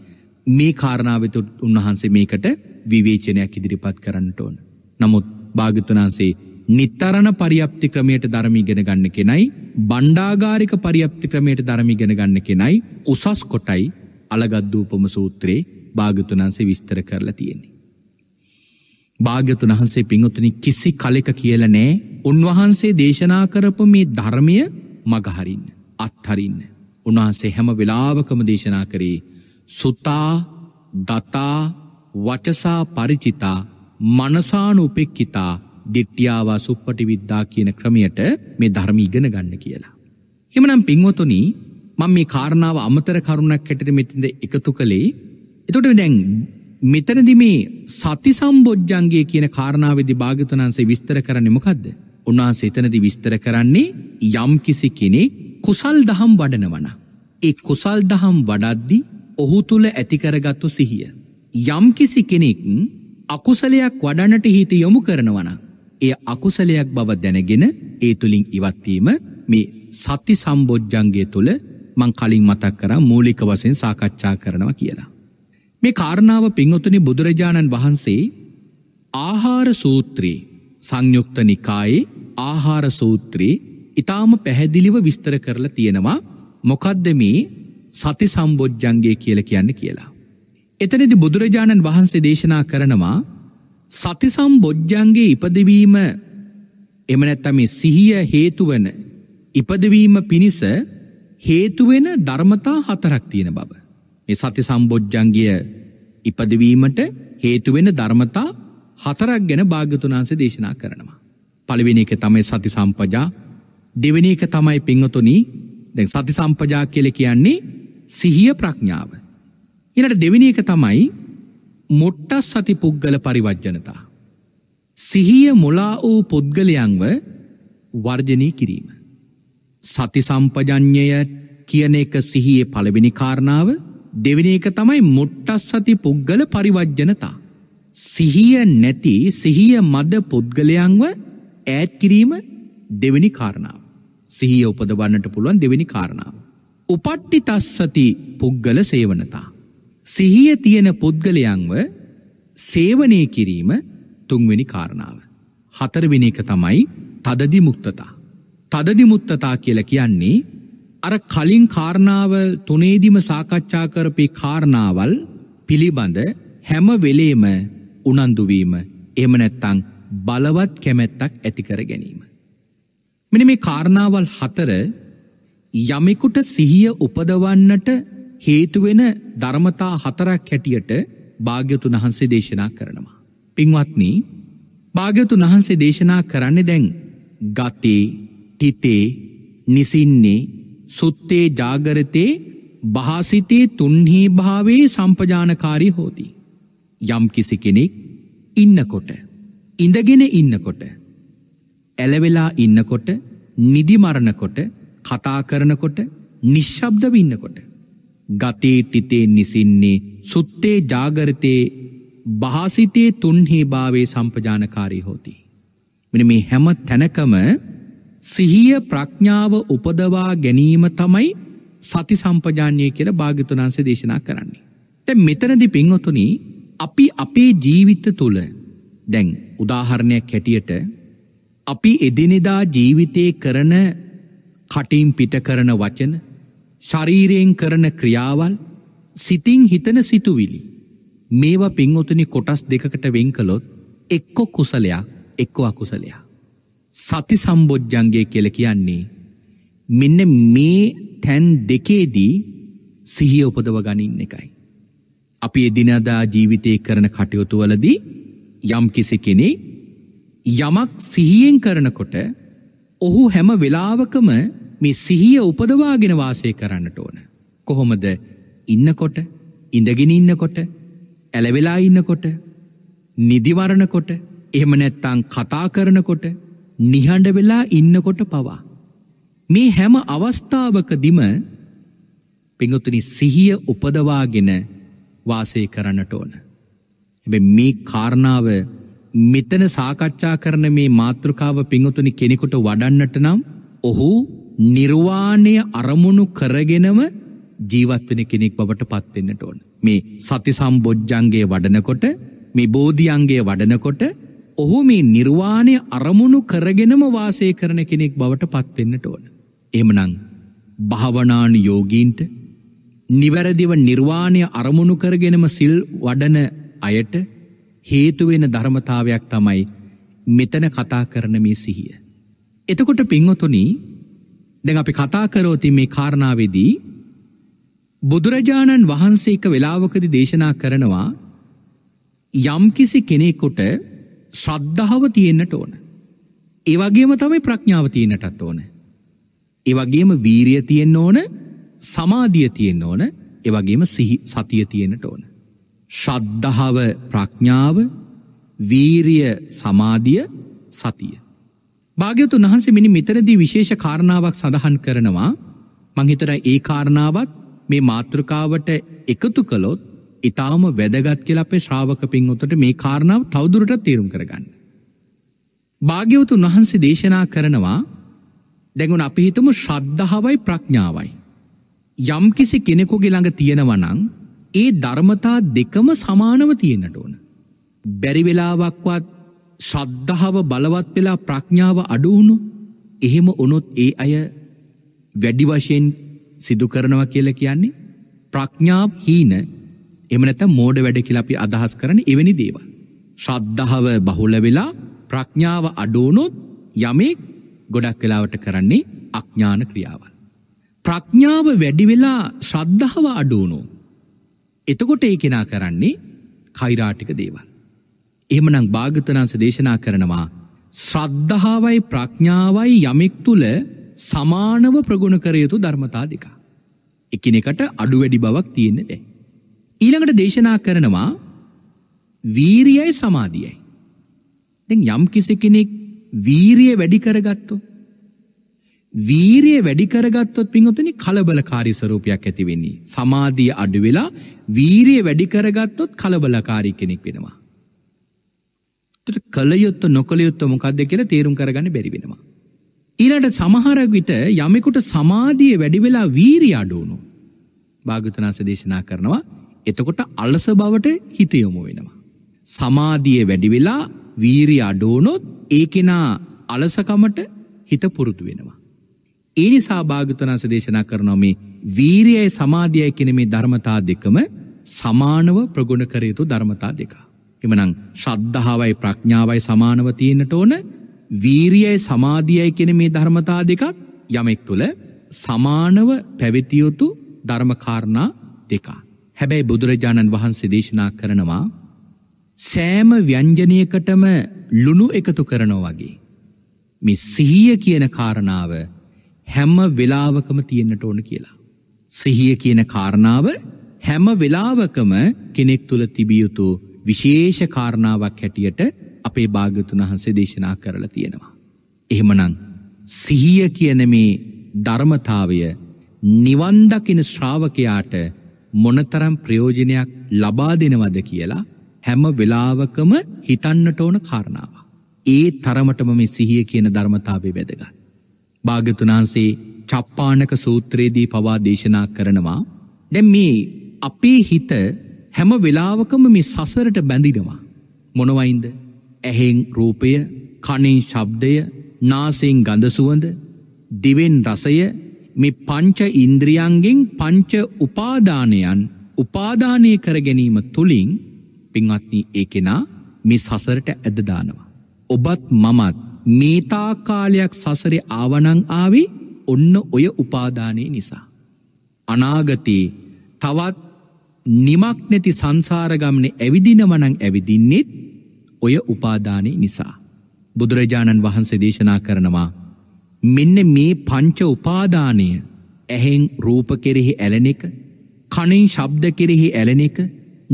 මේ කාරණාවතු උන්වහන්සේ මේකට විවේචනයක් ඉදිරිපත් කරන්නට ඕන. නමුත් භාගතුනාන්සේ නිත්තරණ පරියප්ති ක්‍රමයට ධර්මීගෙන ගන්න කෙනයි බණ්ඩාගාරික පරියප්ති ක්‍රමයට ධර්මිගෙන ගන්න කෙනයි උසස් කොටයි අලගද්දූපම සූත්‍රයේ භාගතුනන්සේ විස්තර කරලා තියෙන්නේ. භාග්‍යතුන් වහන්සේ පිංහතුනි කිසි කලෙක කියල නෑ උන්වහන්සේ දේශනා කරපු මේ ධර්මය මගහරින්න අත්හරින්න. උන්වහන්සේ හැම වෙලාවකම දේශනා කරේ සුතා දතා වචසා පරිචිතා මනසානු උපෙක්කිතා දිට්ටියාවා සුප්පටි විද්දා කියන ක්‍රමයට මේ ධර්ම ඉගෙන ගන්න කියලා. එමනම් පින්වතුනි මං මේ කාරණාව අමතර කරුණක් හැටට මෙතිද එකතු කළේ එතොට දැන් මෙතනදි මේ සති සම්බෝජ්ජන්ගේ කියන කාරණාවදි භාගතනන්සේ විස්තර කරන්න මොකක්ද. උන්වහන්සේ එතනදි විස්තර කරන්නේ යම් කිසි කෙනෙ කුසල් දහම් වඩනවන. ඒ කුසල් දහම් වඩද්දි ඔහු තුළ ඇතිකරගත්තු සිහිය. යම් කිසි කෙනෙක් අකුසලයක් වඩනට හිත යොමු කරනවන. එය අකුසලයක් බව දැනගෙන ඒ තුළින් ඉවත්වීම මේ සති සම්බෝජ්ජන්ගේ තුළ මං කලින් මතක් කර මූලික වසෙන් සාකච්ඡා කරනවා කියලා. මේ කාරණාව පිංහොතුනි බුදුරජාණන් වහන්සේ ආහාර සූත්‍රයේ සංයුක්ත නිකායේ ආහාර සූත්‍රයේ ඉතාම පැහැදිලිව විස්තර කරලා තියෙනවා මොකද්ද මේ සති සම්බෝජ්ජන්ගේ කියල කියන්න කියලා. එතනදි බුදුරජාණන් වහන්සේ දේශනා කරනවා සතිසම් බොජ්ජන්ගේ ඉපදවීම එමනැත්තම සිහිය හේතුවන ඉපදවීම පිණිස හේතුවෙන ධර්මතා හතරක් තියෙන බව. මේ සති සම්බෝජ්ජන්ගිය ඉපදවීමට හේතුවෙන ධර්මතා හතරක් ගැන භාගතුනාන්සේ දේශනා කරනවා. පළවෙනි එක තමයි සති සම්පජා දෙවෙනි එක තමයි පිංහතුනි දැ සති සම්පජා කියල කියන්නේ සිහිය ප්‍රඥාව. එනට දෙවිනි එක තමයි මොට්ටස් සති පුද්ගල පරිවජ්ජනතා. සිහිය මොලා වූ පුද්ගලයන්ව වර්ජනී කිරීම. සති සම්පජඥය කියන එක සිහියේ පළවෙනි කාරණාව දෙවිනි එක තමයි මුට්ටස් සති පුද්ගල පරිවජ්ජනතා. සිහිය නැති සිහිය මද පුද්ගලයන්ව ඈත් කිරීම දෙවැනි කාරණාව. සිහිය උපදවන්නට පුළුවන් දෙවැනි කාරණාව. උපට්ටි තස්සති පුද්ගල සේවනතා. සිහිය තියෙන පුද්ගලයන්ව සේවනය කිරීම තුන්වෙනි කාරණාව. හතරවෙන එක තමයි තදදි මුක්තතා. තදදි මුත්තතා කියල කියන්නේ අර කලින් කාරණාව තුනේදිම සාකච්ඡා කරපේ කාරණාවල් පිළිබඳ හැම වෙලේම උනන්දුවීම එම නැත්තං බලවත් කැමැත්තක් ඇතිකර ගැනීම. මෙන මේ කාරණාවල් හතර යමෙකුට සිහිය උපදවන්නට හේතුවෙන ධර්මතා හතරක් හැටියට භාග්‍යතුන් වහන්සේ දේශනා කරනවා. පින්වත්නී භාග්‍යතුන් වහන්සේ දේශනා කරන්න දැන් ගතේ හිතේ නිසින්නේ සුත්තේ ජාගරතේ භාසිතේ තුන්හි භාවේ සම්පජානකාරී හෝදී. යම් කිසි කෙනෙක් ඉන්නකොට. ඉඳගෙන ඉන්නකොට. ඇලවෙලා ඉන්නකොට නිදිමරණකොට කතා කරනකොට නිශ්ශබ්දව ඉන්නකොට. ගතේ ටිතේ නිසින්නේ සුත්තේ ජාගරතයේ භාසිතයේ තුන්හි භාවේ සම්පජානකාරී හෝති. මෙන මේ හැම තැනකම සිහිය ප්‍රඥාව උපදවා ගැනීම තමයි සති සම්පජානය කියල භාගිතුනාන්සේ දේශනා කරන්නේ. තැ මෙතනදි පින්වතුන අපි අපේ ජීවිත තුළ දැන් උදාහරණයක් හැටියට අපි එදිනෙදා ජීවිතය කරන කටින් පිට කරන වචන ශරීරයෙන් කරන ක්‍රියාවල් සිතින් හිතන සිතුවිලි මේවා පින්ඔතුනි කොටස් දෙකකට වෙන්කළොත් එක්කො කුසලයක් එක්කො අකුසලයක්. සති සම්බෝජ්ජන්ගේ කියල කියන්නේ මෙන්න මේ තැන් දෙකේදී සිහිය උපදව ගනින්න එකයි. අපි එදිනදා ජීවිතය කරන කටයුතුවලදී යම් කිසි කෙනෙ යමක් සිහියෙන් කරනකොට ඔහු හැම වෙලාවකම මේ සිහිය උපදවාගෙන වාසය කරන්නට ඕන. කොහොමද ඉන්නකොට ඉඳගෙන ඉන්නකොට ඇලවෙලා ඉන්නකොට නිදිවරණකොට එහෙම නැත්තං කතා කරනකොට නිහඬ වෙලා ඉන්නකොට පවා. මේ හැම අවස්ථාවකදිම පිඟුතුනි සිහිය උපදවාගෙන වාසය කරන්නට ඕන. එබ මේ කාරණාව මෙතන සාකච්ඡා කරන මේ මාතෘකාව පිංහතුනි කෙනෙකුට වඩන්නට නම් ඔහු නිර්වාණය අරමුණු කරගෙනම ජීවත්වන කෙනෙක් බවට පත්වෙන්නට ඕන. මේ සති සම්බොජ්ජන්ගේ වඩනකොට මේ බෝධියන්ගේ වඩනකොට ඔහු මේ නිර්වාණය අරමුණු කරගෙනම වාසය කරන කෙනෙක් බවට පත්වෙන්නට ඕන. එමනං භාවනානු යෝගීන්ට නිවැරදිව නිර්වාණය අරමුණු කරගෙනම සිල් වඩන අයට හේතුවෙන ධර්මතාවයක් තමයි මෙතන කතා කරන මේ සිහිය. එතකොට පින්වතුනී දැන් අපි කතා කරෝති මේ කාරණාවේදී බුදුරජාණන් වහන්සේ එක වෙලාවකදි දේශනා කරනවා යම්කිසි කෙනෙකුට ශ්‍රද්ධාව තියෙන්න්නට ඕන. ඒවගේම තමයි ප්‍රඥාව තියෙනටත් ඕන. ඒවගේම වීරිය තියෙන්න්න ඕන සමාධිය තියෙන්න්න ඕන ඒවගේම සිහි සතිය තියෙනට ඕන. ශ්‍රද්ධාව ප්‍රඥාව වීරිය සමාධිය සතිය. භාග්‍යතුන් වහන්සේ මිනි මිතරදී විශේෂ කාරණාවක් සඳහන් කරනවා මංහිතර ඒ කාරණාවත් මේ මාතෘකාවට එකතු කළොත් ඉතාම වැදගත් කියල අපේ ශ්‍රාවක පින්ඔතට මේ කාරණාව තවදුරට තේරුම් කරගන්න. භාග්‍යවතුන් වහන්සේ දේශනා කරනවා දැඟුණ අපි හිතමු ශ්‍රද්ධාවයි ප්‍රඥාවයි. යම්කිසි කෙනෙකුගේ ළඟ තියෙනවනං ඒ ධර්මතා දෙකම සමානව තියෙනට ඕන. බැරිවෙලාවක්වත් ශ්‍රද්ධාව බලවත් වෙලා ප්‍රඥාව අඩුවුණු එහෙම උනොත් ඒ අය වැඩි වශයෙන් සිදු කරනවා කියල කියන්නේ ප්‍රඥාව හීන එමනත මෝඩ වැඩ කියල අපි අදහස් කරන එවැනි දේවල්. ශ්‍රද්ධාව බහුල වෙලා ප්‍රඥාව අඩෝනොත් යමෙක් ගොඩක් වෙලාවට කරන්නේ අඥ්ඥාන ක්‍රියාවල්. ප්‍රඥාව වැඩි වෙලා ශ්‍රද්ධාව අඩුවනු. එතකොට ඒ කෙනා කරන්නේ කෛරාටික දේවල්. එහමනං භාගතනන්ස දේශනා කරනවා ශ්‍රද්ධාවයි ප්‍රඥාවයි යමෙක් තුළ සමානව ප්‍රගුණ කරයුතු ධර්මතා දෙක. එකනෙකට අඩු වැඩි බවක් තියෙන්න බෑ. ඊළඟට දේශනා කරනවා වීරියයි සමාධියයි. දැන් යම් කිසි කෙනෙක් වීරිය වැඩි කරගත්තු. වීරිය වැඩි කරගත්තොත් පින්වතුනි කලබලකාරී ස්වරූපයක් ඇති වෙන්නේ. සමාධිය අඩු වෙලා වීරිය වැඩි කරගත්තොත් කලබලකාරී කෙනෙක් වෙනවා. කළ යුත්ත නොකළ යුත්ත මොකක්ද කියලා තේරුම් කරගන්න බැරි වෙනවා. ඊළට සමහරක් විට යමෙකුට සමාධිය වැඩි වෙලා වීරි අඩුවනු. භාගතනාස දේශනා කරනවා එතකොට අලස බවට හිතයොමු වෙනවා. සමාධිය වැඩි වෙලා වීරි අඩෝනොත් ඒ කෙනා අලසකමට හිත පුරුදු වෙනවා. ඒ නිසා භාගතනස දේශනා කරනවා මේ වීරියයි සමාධියයි කෙන මේ ධර්මතා දෙකම සමානව ප්‍රගුණ කරයුතු ධර්මතා දෙක. එමනං ශ්‍රද්ධාවයි ප්‍රඥාවයි සමානව තියෙනට ඕන වීරියයි සමාධියයි කෙන මේ ධර්මතා දෙකත් යමෙක් තුළ සමානව පැවිතියයුතු ධර්මකාරණා දෙකා. හැබැයි බුදුරජාණන් වහන්සේ දේශනා කරනවා සෑම ව්‍යංජනයකටම ලුණු එකතු කරනෝ වගේ. මේ සිහිය කියන කාරණාව හැම වෙලාවකම තියෙන්න්නට ඕන කියලා. සිහිය කියන කාරණාව හැම වෙලාවකම කෙනෙක් තුළ තිබියයුතු විශේෂ කාරණාවක් හැටියට අපේ භාගතුන් වහන්සේ දේශනා කරලා තියෙනවා. එහෙමනං සිහිය කියන මේ ධර්මතාවය නිවන්දකින ශ්‍රාවකයාට මොනතරම් ප්‍රයෝජනයක් ලබා දෙනවද කියලා හැම වෙලාවකම හිතන්නට ඕන කාරණාව. ඒ තරමටම මේ සිහිය කියන ධර්මතාවේ වැදගත්. භාගතුනාන්සේ චප්පානක සූත්‍රයේදී පවා දේශනා කරනවා දැම් මේ අපේ හිත හැම වෙලාවකම මේ සසරට බැඳිනවා. මොනවයින්ද ඇහෙෙන් රූපය කනින් ශබ්දය නාසයෙන් ගඳසුවඳ දිවෙන් රසය මේ පංච ඉන්ද්‍රියන්ගෙන් පංච උපාදානයන් උපාදානය කර ගැනීම තුළින් පින්වත්නී ඒ කෙනා මේ සසරට ඇදදානවා. ඔබත් මමත් මේතාකාලයක් සසරේ ආවනං ආවි ඔන්න ඔය උපාදානය නිසා. අනාගතයේ තවත් නිමක් නැති සංසාරගමන ඇවිදිනවනං ඇවිදින්නෙත් ඔය උපාදානය නිසා. බුදුරජාණන් වහන්සේ දේශනා කරනවා මෙන්න මේ පංච උපාදානය ඇහෙන් රූප කෙරෙහි ඇලෙන එක කනින් ශබ්ද කෙරෙහි ඇලෙන එක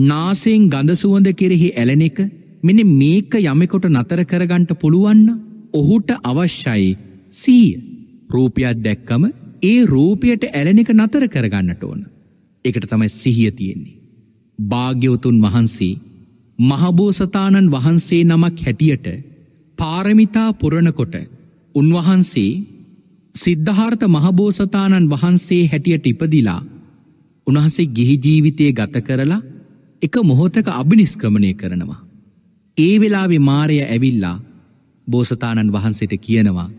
නාසයෙන් ගඳසුවඳ කෙරෙහි ඇලෙන එක මෙන මේක යමෙකොට නතර කරගන්ට පුළුවන්න ඔහුට අවශ්‍යයි සීය රූපයක් දැක්කම ඒ රූපයට ඇලෙන එක නතර කරගන්නට ඕන එකට තමයි සිහිය තියෙන්නේ භාග්‍යවතුන් වහන්සේ මහබෝසතාණන් වහන්සේ නමක් හැටියට පාරමිතා පුරණකොට උන්වහන්සේ සිද්ධහාර්ථ මහබෝසතාණන් වහන්සේ හැටියට ඉපදිලා උන්වහන්සේ ගිහි ජීවිතය ගත කරලා එක මොහොතක අභිනිස්ක්‍රමණය කරනවා. ඒ වෙලාවෙ මාරය ඇවිල්ලා බෝසතාණන් වහන්සේට කියනවා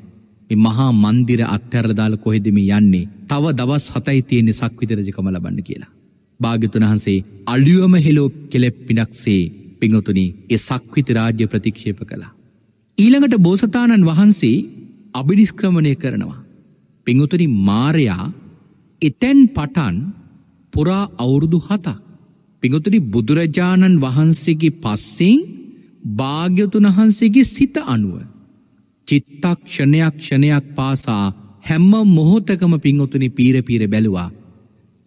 මහා මන්දිර අත්‍යරදාල කොහෙදම යන්නේ තව දවස් හතයි තියෙන්නේ සක්විතරජකම ලබන්න කියලා. භාගතුන් වහන්සේ අලියුවම හෙලෝ කෙලෙප් පිනක්සේ පිංහතුනි ඒ සක්විත රාජ්‍ය ප්‍රතික්ෂේප කළා. ඊළඟට බෝසතාණන් වහන්සේ අභිනිස්ක්‍රමණය කරනවා. පිංහතුනි මාරයා එතැන් පටන් පුරා අවුරුදු හතක්. පිංහතුනි බුදුරජාණන් වහන්සේගේ පස්සෙන් භාග්‍යතුන් වහන්සේගේ සිත අනුව. චිත්තක් ක්ෂණයක් ක්ෂණයක් පාසා හැම්ම මොහොතකම පිංහොතුනි පීරපීර බැලුවා.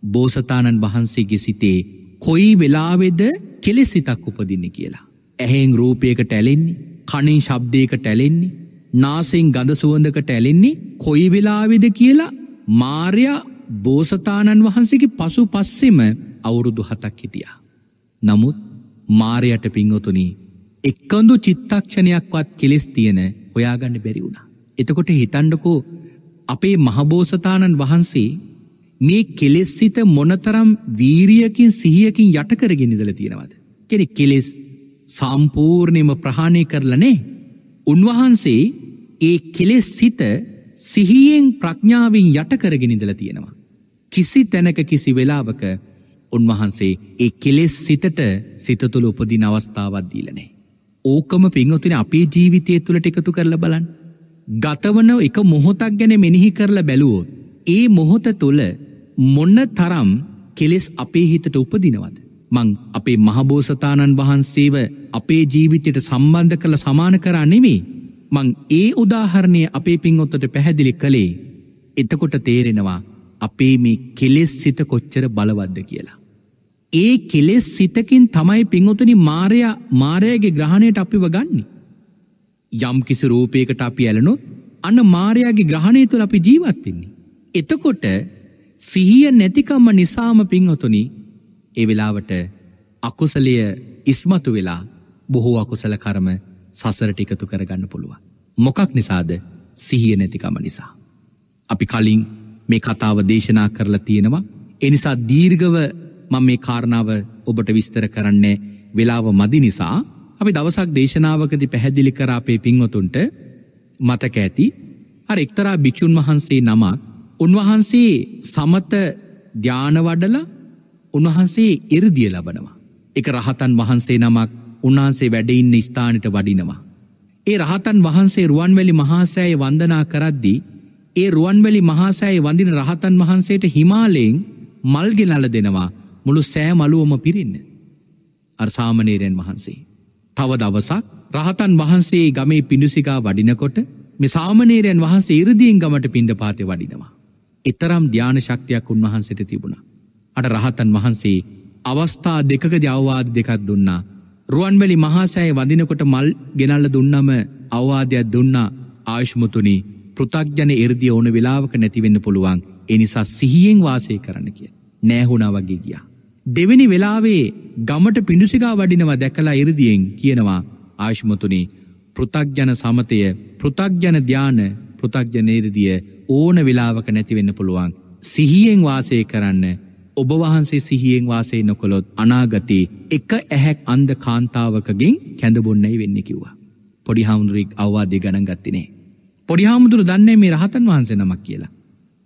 බෝසතාණන් වහන්සේගේ සිතේ කොයි වෙලාවෙද කෙලෙ සිතක් උපදින්න කියලා. ඇහෙෙන් රූපයකට ඇලෙන්නේ කනින් ශබ්දයකට ඇලෙන්නේ නාසෙන් ගඳ සුවඳකට ඇලෙන්නේ කොයි වෙලාවෙද කියලා මාර්යා බෝසතාණන් වහන්සේගේ පසු පස්සෙම අවුරුදු හතක් හිටියා. නමුත් මාරයට පිංහොතුනි එක්කඳු චිත්තක්ෂණයක්වත් කෙලෙස් තියෙන හොයාගන්න බැරි වුණ. එතකොට හිතන්ඩකෝ අපේ මහබෝසතාණන් වහන්සේ මේ කෙලෙස් සිත මොනතරම් වීරියකින් සිහියකින් යටකරගෙන ඉදල තියෙනවද. කෙනෙ කෙලෙස් සම්පූර්ණයම ප්‍රහාණය කරලනේ උන්වහන්සේ ඒ කෙලෙස් සිත සිහියෙන් ප්‍රඥාවෙන් යටකරගෙනනිදල තියෙනවා. කිසි තැනක කිසි වෙලාවක උන්වහන්සේ ඒ කෙලෙස් සිතට සිත තුළ උපදින අවස්ථාවත් දීලනේ. ඕකම පිංහොතින අපේ ජීවිතය තුළට එකතු කරල බලන්. ගතවන එක මොහොතක් ගැන මෙනෙහි කරලා බැලුවෝත්. ඒ මොහොත තුළ මොන්න තරම් කෙලෙස් අපේ හිතට උපදිනවද. මං අපේ මහබෝසතාණන් වහන්සේව අපේ ජීවිතයට සම්බන්ධ කළ සමාන කරා නෙමේ මං ඒ උදාහරණය අපේ පින්ඔත්තට පැහැදිලි කළේ එතකොට තේරෙනවා අපේ මේ කෙලෙස් සිත කොච්චර බලවද්ද කියලා. ඒ කෙලෙස් සිතකින් තමයි පින්වතුනි මාරයා මාරයගේ ග්‍රහණයට අපිව ගන්නේ. යම් කිසි රූපයකට අපි ඇලනොත් අන්න මාරයාගේ ග්‍රහණය තුළ අපි ජීවත්වෙන්නේ. එතකොට සිහිය නැතිකම්ම නිසාම පින්හොතුනි ඒ වෙලාවට අකුසලය ඉස්මතු වෙලා බොහෝ අකුසල කරම සසරට එකතු කරගන්න පුළුව. මොකක් නිසාද සිහිය නැතිකම නිසා. අපි කලින් මේ කතාව දේශනා කරලා තියෙනවා එනිසා දීර්ගව මං මේ කාරණාව ඔබට විස්තර කරන්නේ වෙලාව මදි නිසා අපි දවසක් දේශනාවකති පැහැදිලි කරාපේ පින්වතුන්ට මතක ඇති අර එක්තරා භික්‍ෂූන් වහන්සේ නමක් උන්වහන්සේ සමත ධ්‍යානවඩලා උන්වහන්සේ ඉරදිය ලබනවා. එක රහතන් වහන්සේ නමක් උන්වහන්සේ වැඩඉන්න ස්ථානට වඩිනවා. ඒ රහතන් වහන්සේ රුවන්වැලි මහාසෑය වන්දනා කරද්දී ඒ රුවන්වැලි මහාසෑය වඳින රහතන් වහන්සේට හිමාලයෙන් මල්ගෙනල දෙනවා මුළු සෑ මළුවම පිරින්න. අර්සාමනේරයන් වහන්සේ. තව දවසක් රහතන් වහන්සේ ගමේ පිඩුසිකා වඩිනකොට මේ සාමනේරයන් වහන්සේ ඉරදියෙන් ගමට පිණ්ඩ පාතය වඩිනවා. එතරම් ධ්‍යාන ශක්තියක් උන්වහන්සට තිබුණ. අට රහතන් වහන්සේ අවස්ථා දෙකක දවවාද දෙකක් දුන්නා. රුවන්වැලි මහාසෑය වදිනකොට මල් ගෙනල්ල දුන්නම අවවාදයක් දුන්නා ආයුෂ්මුතුනි පෘතක්ජන එරදිය ඕන වෙලාවක නැතිවෙන්න පුළුවන් එනිසා සිහියෙන් වාසය කරන්න කිය. නෑහුණා වගේ ගියා. දෙවෙනි වෙලාවේ ගමට පිඩුසිගා වඩිනවා දැකලා ඉරදියෙන් කියනවා ආශුමතුනි පෘතක්ජන සමතය පෘතක්ජන ධ්‍යාන පෘතක්ජනේරදිය ඕන වෙලාවක නැතිවෙන්න පුළුවන්. සිහියෙන් වාසය කරන්න ඔබ වහන්සේ සිහියෙන් වාසය නොකොළොත් අනාගතයේ එක ඇහැක් අන්ද කාන්තාවකගෙන් කැඳබොන්නයි වෙන්න කිව්වා. පොඩි හාමුදුරෙක් අවවාදය ගණන් ගත්තිනේ. පොඩි හාමුදුරු දන්නේ මේ රහතන් වහන්සේ නමක් කියලා.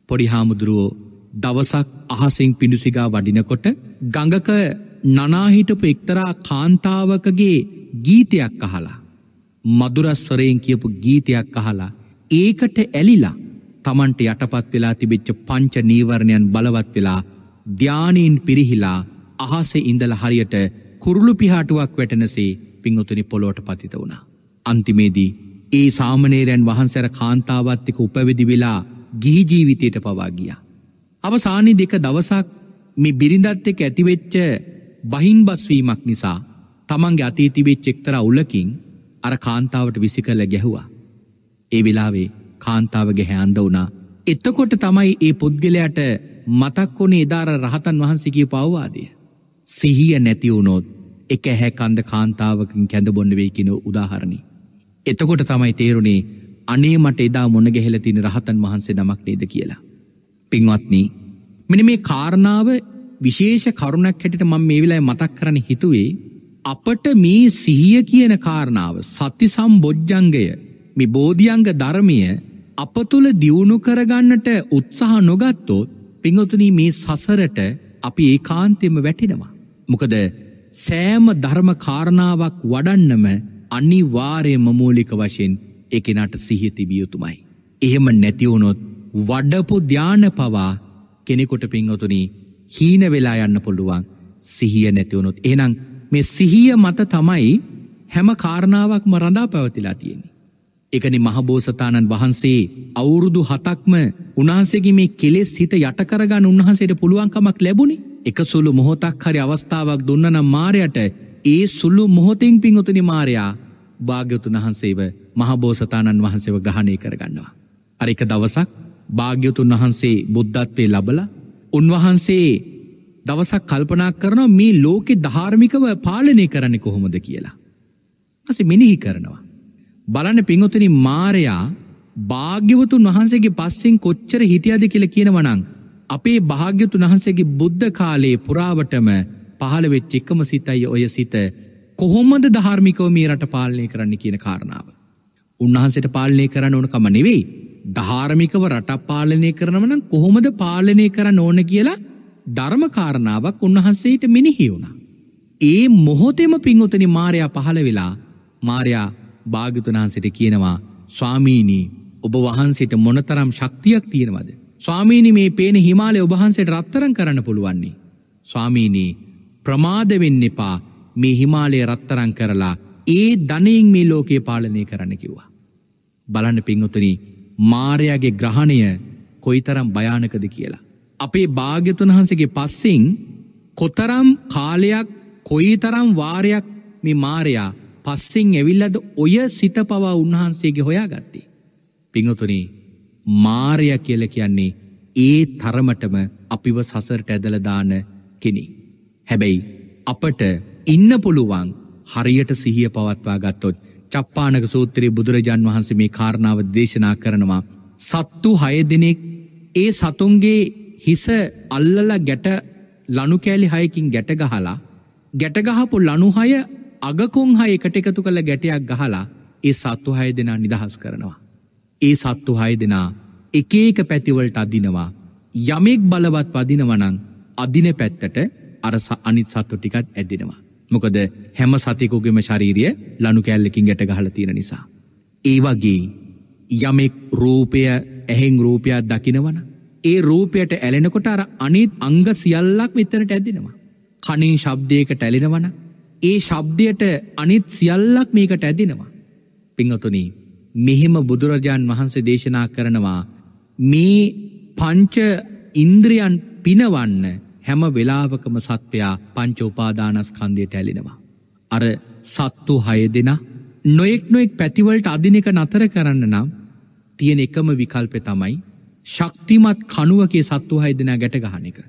පොඩි හාමුදුරුවෝ දවසක් අහසිං පිඩුසිගා වඩිනකොට ගඟක නනාහිටපු එක්තරා කාන්තාවකගේ ගීතයක් අහලා. මදුරස්වරයෙන් කියපු ගීතයක් අහලා ඒකට ඇලිලා තමන්ට යටපත් වෙලා තිබෙච්ච පංච නීවරණයන් බලවත් වෙලා ධ්‍යානීන් පිරිහිලා අහස ඉඳල හරියට කුරුළු පිහාටුවක් වැටනසේ පිංහොතුනි පොලෝට පතිත වුණා. අන්තිමේදී ඒ සාමනේරයන් වහන්සැර කාන්තාවත්තික උපවිදි වෙලා ගිහි ජීවිතයට පවාගිය. අවසානි දෙක දවසක් මේ බිරිඳත් එක් ඇතිවෙච්ච බහින් බස්වීමක් නිසා තමන්ගේ අතීතිවෙච් එක්තර උලකින් අර කාන්තාවට විසි කරල ගැහුවා. ඒ වෙලාවේ කාන්තාව ගැහැන්ද වුණා. එත්තකොට තමයි ඒ පුද්ගලයට මතක් වනේ එදාර රහතන් වහන්සේගේ පවවාදය. සිහිය නැතිවුණොත් එක හැකන්ද කාන්තාවකින් කැඳ බොන්න වෙයි කෙන උදාහරණි. එතකොට තමයි තේරුණේ අනේ මට එදා මොන ගැහෙල තින රහතන් වහන්සේ නමක් නේද කියලා. පින්වත්නී මෙන මේ කාරණාව විශේෂ කරුණක් හැටිට මං මේ වෙලායි මතක් කරන හිතුවේ අපට මේ සිහිය කියන කාරණාව සති සම්බොජ්ජංගය මේ බෝධියංග ධර්මය අප තුළ දියුණු කරගන්නට උත්සාහ නොගත්තොත් පිංහොතුනී මේ සසරට අපි ඒ කාන්තෙම වැටිනවා. මොකද සෑම ධර්ම කාරණාවක් වඩන්නම අනිවාරය මමූලික වශයෙන් එකනට සිහිතිබියයුතුමයි. එහෙම නැතිවුණොත් වඩපු ධ්‍යාන පවා කෙනෙකොට පින්ඔතුනී හීන වෙලා යන්න පුළුවන් සිහිය නැතිවුණොත් එනම් මේ සිහිය මත තමයි හැම කාරණාවක්ම රඳා පැවතිලා තියෙන්නේ. එකනි මහබෝසතාණන් වහන්සේ අවුරුදු හතක්ම උන්හන්සේගේ මේ කෙලෙස් හිත යටකරගන්න උන්වහන්සේට පුළුවන්කමක් ලැබුණේ එක සුළු මොහොතක් හරි අවස්ථාවක් දුන්නනම් මාරයට ඒ සුළු මොහොතෙන් පිංහතුනි මාරයා භාග්‍යතුන් වහන්සේව මහබෝසතාණන් වහන්සේව ග්‍රහණය කරගන්නවා. අරික දවසක් භාග්‍යතුන් වහන්සේ බුද්ධත්වය ලබල උන්වහන්සේ දවසක් කල්පනා කරනවා මේ ලෝකෙ ධාර්මිකව පාලනය කරන්න කොහොමද කියලා. මස මිනිහි කරනවා. බලන පිංහොතනි මාරයා භාග්‍යවතුන් වහන්සේගේ පස්සෙන් කොච්චර හිටියද කියල කියනවනං අපේ භාග්‍යතුන් වහන්සේගේ බුද්ධ කාලයේ පුරාවටම පහළවෙච් එක්කම සිතයි ඔය සිත කොහොමද ධාර්මිකව මේ රට පාලනය කරන්න කියන කාරණාව. උන්වහන්සට පාලනය කරන්න ඕනකම නෙවෙයි ධාර්මිකව රට පාලනය කරනවනම් කොහොමද පාලනය කරන්න ඕන කියලා ධර්මකාරණාවක් උන්වහන්සේට මිනිහි වුණා. ඒ මොහොතෙම පිංහොතනි මාරයා පහළ වෙලා මාරයා භාගතුනහන්සට කියනවා ස්වාමීනී ඔබ වහන්සේට මොනතරම් ශක්තියක් තියෙනවද. ස්වාමීනි මේ පේන හිමාලය ඔබහන්සේට රත්තරන් කරන්න පුළුවන්නේ. ස්වාමීනී ප්‍රමාදවෙන්න එපා මේ හිමාලය රත්තරං කරලා ඒ ධනයෙන් මේ ලෝකයේ පාලනය කරන්න කිව්වා. බලන්න පිංහොතනී මාරයාගේ ග්‍රහණය කොයිතරම් භයානකද කියලා. අපේ භාග්‍යතුන් වහන්සේගේ පස්සෙන් කොතරම් කාලයක් කොයිතරම් වාරයක් මේ මාරයා පස්සෙන් ඇවිල්ලද ඔය සිත පවා උන්වහන්සේගේ හොයා ගත්තේ. පිංහතුනේ මාරය කියල කියන්නේ ඒ තරමටම අපිව සසරට ඇදලදාන කෙනෙ. හැබැයි අපට ඉන්න පුළුවන් හරියට සිහිය පවත්වා ගත්තොත් චප්පානක සූත්‍රයේ බුදුරජාන් වහන්සේ මේ කාරණාව දේශනා කරනවා. සත්තු හය දෙනෙක් ඒ සතුන්ගේ හිස අල්ලල ගැට ලනුකෑලි හයකින් ගැටගහලා ගැටගහපු ලනුහය අගකුන් හය එකට එකතු කළ ගැටයක් ගහලා ඒ සත්තු හය දෙනා නිදහස් කරනවා. ඒ සත්තු හය දෙනා එක ඒක පැතිවලට අදිනවා යමෙක් බලවත් වදිනවනං අදින පැත්තට අරස අනිත් සත්තු ටිකත් ඇදිනවා. මොකද හැම සතිකුගෙම ශරීරිය ලනු කැල්ලකින් ගැට ගහල තියෙන නිසා. ඒ වගේ යමෙක් රූපය ඇහෙන් රූපයක් දකිනවන ඒ රූපයට ඇලෙනකොට අර අනිත් අංග සියල්ලක් මෙතනට ඇදිනවා. කනින් ශබ්දයකට ඇලෙනවන ඒ ශබ්දයට අනිත් සියල්ලක් මේකට ඇදිනවා. පිංහතුනී මෙහෙම බුදුරජාණන් වහන්සේ දේශනා කරනවා මේ පංච ඉන්ද්‍රියන් පිනවන්න හැම වෙලාවකම සත්වයා පංච උපාදානස්කන්දයට ඇලෙනවා. අර සත්තු හය දෙෙන නොෙක් නොෙක් පැතිවලට අධිනක නතර කරන්න නම් තියෙන එකම විකල්පෙ තමයි ශක්තිමත් කනුවගේ සත්තු හය දෙනා ගැට ගහන එක.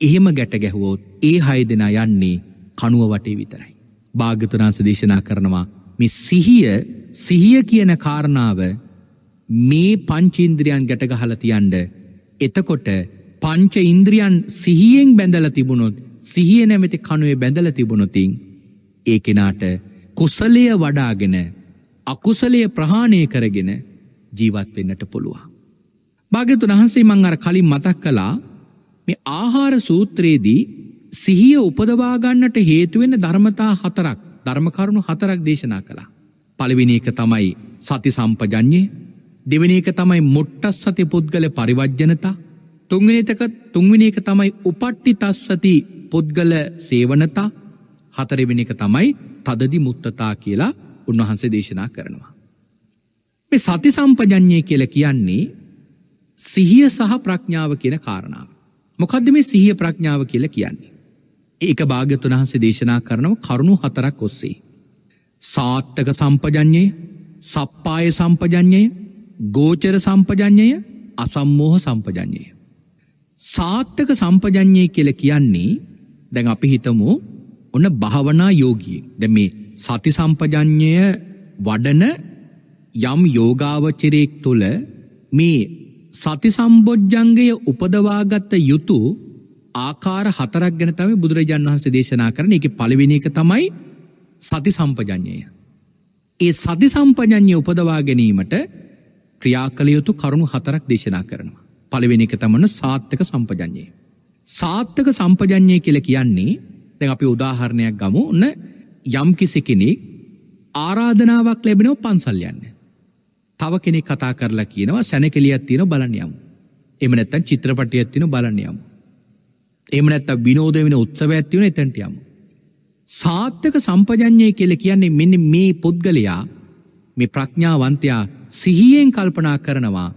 එහෙම ගැට ගැහුවෝත් ඒ හය දෙනා යන්නේ කනුව වටේ විතරයි. භාගතුනාස දේශනා කරනවා මේ සිහිය සිහිය කියන කාරණාව මේ පංචින්ද්‍රියන් ගැටගහල තියන්ඩ එතකොට පංච ඉන්ද්‍රියන් සිහියෙන් බැඳල තිබුණොත් සිහිය නැමැති කනුවේ බැඳල තිබුණොතින් ඒ කෙනාට කුසලය වඩාගෙන අකුසලය ප්‍රහාණය කරගෙන ජීවත් වෙන්නට පුළුවන්. භාගතුන් වහන්සේ මං අර කලින් මතක් කලා මේ ආහාර සූත්‍රයේදී සිහිය උපදවාගන්නට හේතුවෙන ධර්මතා හතරක් ධර්මකරුණු හතරක් දේශනා කළා. පළවෙනි එක තමයි සති සම්පජඥය දෙවනි එක තමයි මොට්ටස් සති පුද්ගල පරිවජ්ජනතා තුන්වෙනිතක තුන්වෙනි එක තමයි උපට්ටි තස්සති පුද්ගල සේවනතා හතරවෙනි එක තමයි තදදි මුත්තතා කියලා උන්වහන්සේ දේශනා කරනවා. මේ සති සම්පජඥය කියල කියන්නේ සිහිය සහ ප්‍රඥාව කියන කාරණාව. මොකදද මේ සිහිය ප්‍රඥාව කියල කියන්නේ. ඒක භාග්‍යතුන් වහන්සේ දේශනා කරනව කරුණු හතරක් ඔස්සේ. සාත්තක සම්පජඥය සප්පාය සම්පජඥය ගෝචර සම්පජඥය අසම්මෝහ සම්පජඥය. සාත්තක සම්පජඥය කියල කියන්නේ දැන් අපි හිතමු ඔන්න භාවනා යෝගිය දැ මේ සති සම්පජඥය වඩන යම් යෝගාවචරයෙක් තුළ මේ සති සම්බොජ්ජන්ගය උපදවාගත්ත යුතු ආකාර හතරක් ගැන තම බුදුරජාන් වහන්සේ දේශනා කරන එක පළවෙනි එක තමයි සති සම්පජඥය. ඒ සති සම්පජඥය උපදවා ගැනීමට ක්‍රියා කළ යුතු කරුණු හතරක් දේශනා කරනවා. පළවෙනි එක තමන සාත්තක සම්පජඥය. සාත්තක සම්පජඥය කියල කියන්නේ දැන් අපි උදාහරණයක් ගමු ඔන්න යම් කිසි කෙනෙක් ආරාධනාවක් ලැබෙනව පන්සල් යන්න. තව කෙනෙක් කතා කරලා කියනවා සැනකෙලියත් තියෙන බලන්නයම්. එම නැත්තන් චිත්‍රපටියත් තින බලන්නයම්. එම නැත්ත විනෝද වෙන උත්සව ඇත්තිවන එතැන්ටියම්. සාත්තක සම්පජඥය කියල කියන්නේ මෙන්න මේ පුද්ගලයා මේ ප්‍රඥාවන්තයා සිහියෙන් කල්පනා කරනවා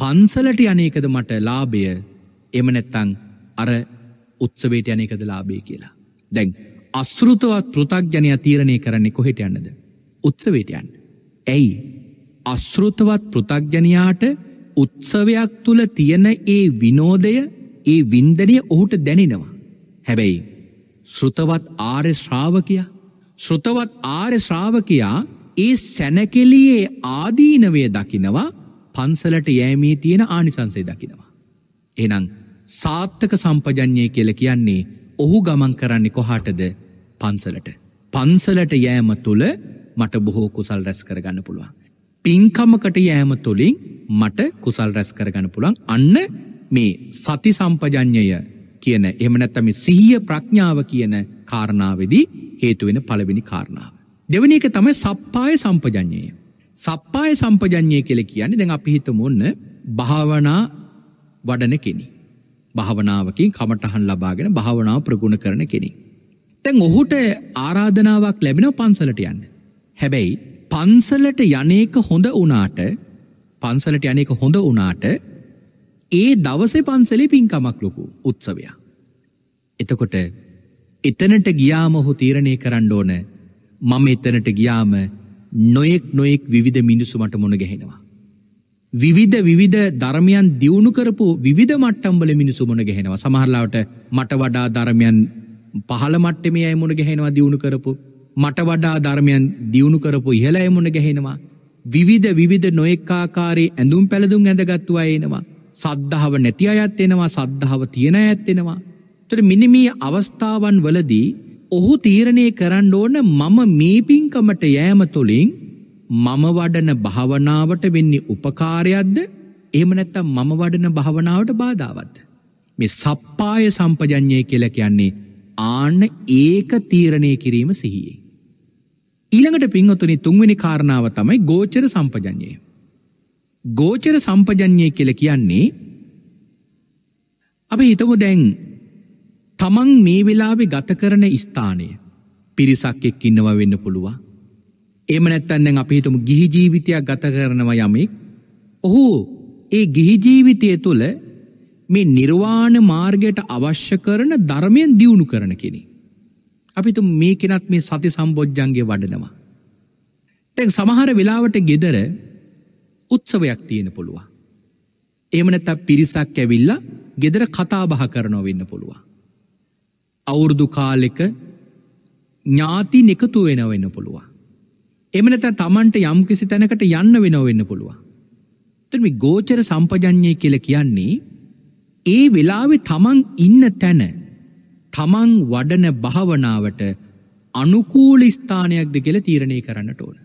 පන්සලට අනේකද මට ලාභය එම නැත්තං අර උත්සවේට අනේකද ලාබේ කියලා. දැන් අස්ෘතවත් පෘතක්ජනය තීරණය කරන්නේ කොහෙට යන්නද. උත්සවේට යන්න. ඇයි අස්ෘතවත් පෘතක්ජනයාට උත්සවයක් තුළ තියෙන ඒ විනෝදය ඒ වින්දනය ඔහුට දැනෙනවා. හැබැයි ශෘතවත් ආර්ය ශ්‍රාවකයා ශෘතවත් ආර්ය ශ්‍රාවකයා ඒ සැනකෙලියේ ආදීනවය දකිනවා පන්සලට යෑමේ තියෙන ආනිසන්සේ දකිනවා. එනං සාත්තක සම්පජඥය කියල කියන්නේ ඔහු ගමන් කරන්නේ කොහාටද පන්සලට. පන්සලට යෑම තුළ මට බොහෝ කුසල් රැස් කරගන්න පුළුවන්. පින්කමකට යෑම තුළින් මට කුසල් රැස් කරගන්න පුළන් අන්න මේ සති සම්පජඥය කියන එමනැත්තම සිහිය ප්‍රඥාව කියන කාරණාවදී හේතුවෙන පළවෙනි කාරණාව. දෙවනි එක තමයි සප්පාය සම්පජඥය. සප්පාය සම්පජඥය කෙල කියන්නේ දැන් අපි හිතමුන්න භාවනා වඩන කෙනෙ. භාවනාවකින් කමටහන් ලබාගෙන භාවනාව ප්‍රගුණ කරන කෙනෙ. තැන් ඔහුට ආරාධනාවක් ලැබෙන පන්සලට යන්න. හැබැයි පන්සලට යනේක හොඳ වනාට පන්සලට යනක හොඳ වනාට ඒ දවසේ පන්සලේ පින්කමක් ලොකු උත්සවයක්. එතකොට එතනට ගියාම ඔහු තීරණය කරන්න ඕන මම එතනට ගියාම නොයෙක් නොයෙක් විවිධ මිනිසුමට මුණ ගැහෙනවා. විවිධ විවිධ ධර්මයන් දියුණු කරපු විධ මට්ටම්බල මිනිසු මුණ ගැහෙනවා සමහරලාවට මට වඩා ධර්මයන් පහළ මට්ටමේ අය මුණ ගැහෙනවා දියුණු කරපු මට වඩා ධර්මයන් දියුණු කරපු ඉහළ ඇමුණ ගැහෙනවා. විවිධ විවිධ නොෙක්කාකාරේ ඇඳුම් පැළදුම් ඇඳගත්තු අයනවා. සද්ධාව නැති අයත් එෙනවා සද්ධාව තියෙන ඇත්තෙනවා. තොට මිනිමී අවස්ථාවන් වලදී ඔහු තීරණය කරන්න ඕන මම මේ පින්කමට යෑම තුළින් මම වඩන භාවනාවට වෙන්නේ උපකාරයක්ද එහම නැත්තම් මම වඩන භාවනාවට බාධාවත්. මේ සප්පාය සම්පජඥය කියල කියන්නේ ආන්න ඒක තීරණය කිරීම සිහියේ. ඊළඟට පින්වතුනි තුන්වෙනි කාරණාව තමයි ගෝචර සම්පජඥය. ගෝචර සම්පජඥය කියල කියන්නේ අප හිතමු දැන් තමන් මේ වෙලාවෙ ගත කරන ස්ථානය පිරිසක් එක් ඉන්නව වෙන්න පුළුවන්. එම නැත්තැන්නෙන් අපි හිතුම ගිහි ජීවිතයක් ගත කරනවා යමෙක් ඔහු ඒ ගිහි ජීවිතය තුළ මේ නිර්වාණ මාර්ගයට අවශ්‍ය කරන ධර්මයෙන් දියුණු කරන කෙනෙ. අපිතු මේ කෙනත් මේ සති සම්බෝජ්ජන්ගේ වඩනවා. තැන් සමහර වෙලාවට ගෙදර උත්සවයක් තියෙන පුළුවන්. එමනත පිරිසක් ඇවිල්ල ගෙදර කතා බහ කරනව වෙන්න පුළුවන්. අවුරුදු කාලෙක ඥාති එකතු වෙන වෙන්න පුළුවන්. එමනත තමන්ට යම්කිසි තැනකට යන්න වෙනව වෙන්න පුළුවන්. තම ගෝචර සම්පජඥය කියල කියන්නේ ඒ වෙලාවෙ තමන් ඉන්න තැන තමන් වඩන භාවනාවට අනුකූල ස්ථානයක්ද කියල තීරණය කරන්නට ඕන.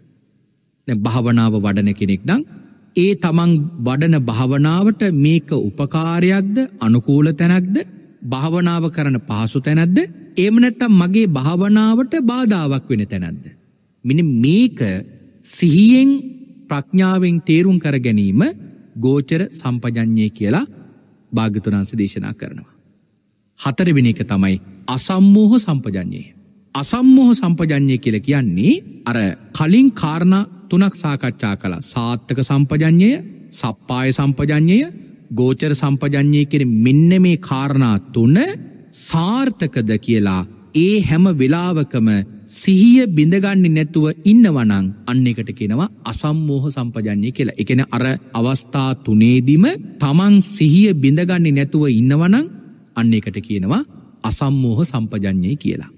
භාවනාව වඩන කෙනෙක් දං ඒ තමන් වඩන භාවනාවට මේක උපකාරයක්ද අනුකූල තැනක්ද භාවනාව කරන පහසු තැනැද්ද එමනැත්තම් මගේ භාවනාවට බාධාවක් වෙන තැනැද්ද. මිනි මේක සිහියෙන් ප්‍රඥාවෙන් තේරුම් කර ගැනීම ගෝචර සම්පජඥය කියලා භාගතුනාන්ස දේශනා කරනවා. හතරවෙන එක තමයි අසම්මෝහ සම්පජඥය. අසම්මෝහ සම්පජඥය කියල කියන්නේ අර කලින් කාරණ තුනක් සාකච්ඡා කළ සාත්තක සම්පජඥය සප්පාය සම්පජඥය ගෝචර සම්පජඥය කෙන මෙන්න මේ කාරණා තුන්න සාර්ථකද කියලා ඒ හැම වෙලාවකම සිහිය බිඳගන්නේ නැතුව ඉන්නවනං අන්න එකට කෙනවා අසම්මෝහ සම්පජඥය කියලා එකන අර අවස්ථා තුනේදිම තමන් සිහිය බිඳගන්නේ නැතුව ඉන්නවනං අන්න එකට කියනවා අසම්මෝහ සම්පජඥය කියලා.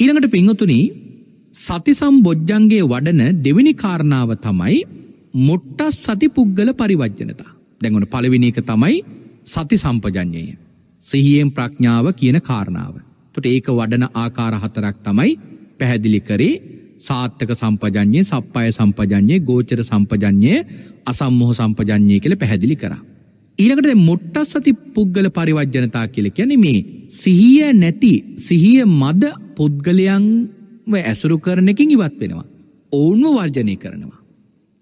ඊළඟට පිංහතුනි සතිසම් බොජ්ජන්ගේ වඩන දෙවිනි කාරණාව තමයි මොට්ටස් සති පුද්ගල පරිවජ්ජනතා. දැඟුණ පළවිනික තමයි සති සම්පජඥය. සිහියෙන් ප්‍රඥාව කියන කාරණාව. තොට ඒක වඩන ආකාර හතරක් තමයි පැහැදිලි කරේ සාත්තක සම්පජඥය සප්පාය සම්පජඥය ගෝචර සම්පජඥය අසම්මොහ සම්පජඥය කළ පැහැදිලි කර. ඊළකට මොට්ටස් සති පුද්ගල පරිවජ්ජනතා කියල කැන මේ සිහිය නැති සිහිය මද පුද්ගලයන් ඇසුරු කරනකින් ඉවත් වෙනවා. ඔවුන්ව වර්ජනය කරනවා.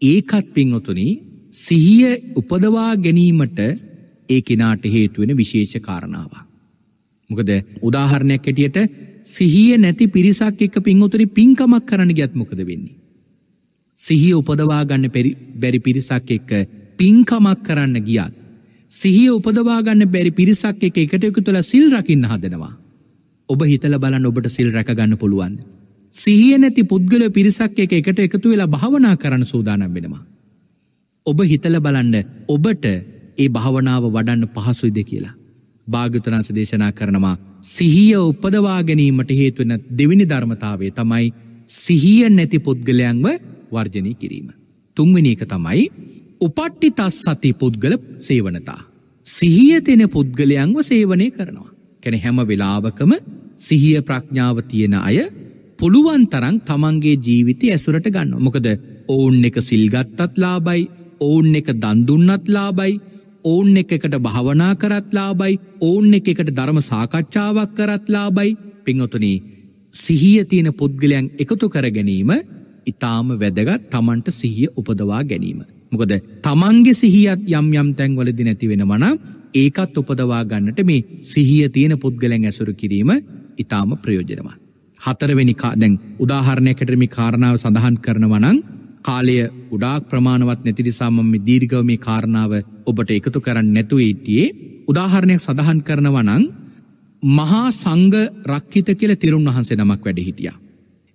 ඒකත් පින්ඔතුනි සිහිය උපදවා ගැනීමට ඒ කෙනාට හේතුවෙන විශේෂ කාරණාව. මොකද උදාහරණයක් ඇටියට සිහිය නැති පිරිසක් එක පින්ඔතුනි පින්කමක් කරන ගැත්මොකද වෙන්නේ. සිහිය උපදවා ගන්න බැරි පිරිසක් එක්ක පින්කමක් කරන්න ගියත්. සිහිය උපදවාගන්න බැරි පිරිසක් එක එකට එකතු තුළ සිල් රකින්න හදනවා. ඔබ හිතල බලන්න ඔබට සිල් රැකගන්න පුළුවන්. සිහිය නැති පුද්ගල පිරිසක් එක එකට එකතු වෙලා භාවනා කරන්න සූදානම් වෙනවා. ඔබ හිතල බලන්න ඔබට ඒ භාවනාව වඩන්න පහසුයිද කියලා. භාගතුනාස දේශනා කරනවා සිහිය උපදවා ගැනීමට හේතුවන දෙවිනි ධර්මතාවේ තමයි සිහිය නැති පුද්ගලයන්ව වර්ජනය කිරීම. තුන්වෙනි එක තමයි උපට්ටි තස් සති පුද්ගල සේවනතා. සිහිය තියෙන පුද්ගලයන්ව සේවනය කරනවා. කැන හැම වෙලාවකම සිහිය ප්‍රඥාව තියෙන අය පුළුවන් තරන් තමන්ගේ ජීවිතය ඇසුරට ගන්න. මොකද ඔවුන් එක සිල්ගත්තත් ලාබයි ඔවුන් එක දන්දුන්නත් ලාබයි ඔවුන් එක එකට භාවනා කරත් ලාබයි ඔවුන් එක එකට ධර්ම සාකච්ඡාවක් කරත් ලාබයි පිංඔතුනී සිහිය තියෙන පුද්ගලයන් එකතු කර ගැනීම ඉතාම වැදගත් තමන්ට සිහිය උපදවා ගැනීම. මොකද තමන්ගේ සිහියත් යම් යම් තැන්වලදි නැති වෙනවනම් ඒකත් උපදවා ගන්නට මේ සිහිය තියෙන පුද්ගලැන් ඇසුරු කිරීම ඉතාම ප්‍රයෝජනවා. හතරවෙනි දැන් උදාහරණයකටමි කාරණාව සඳහන් කරනවනං කාලය උඩාක් ප්‍රමාණවත් නැතිනිසාමම දීර්ගව මේ කාරණාව ඔබට එකතු කරන්න නැතුව ඉටියේ උදාහරණයක් සඳහන් කරනවනං මහා සංග රක්හිත කියල තෙරුන් වහන්සේ නමක් වැඩ හිටිය.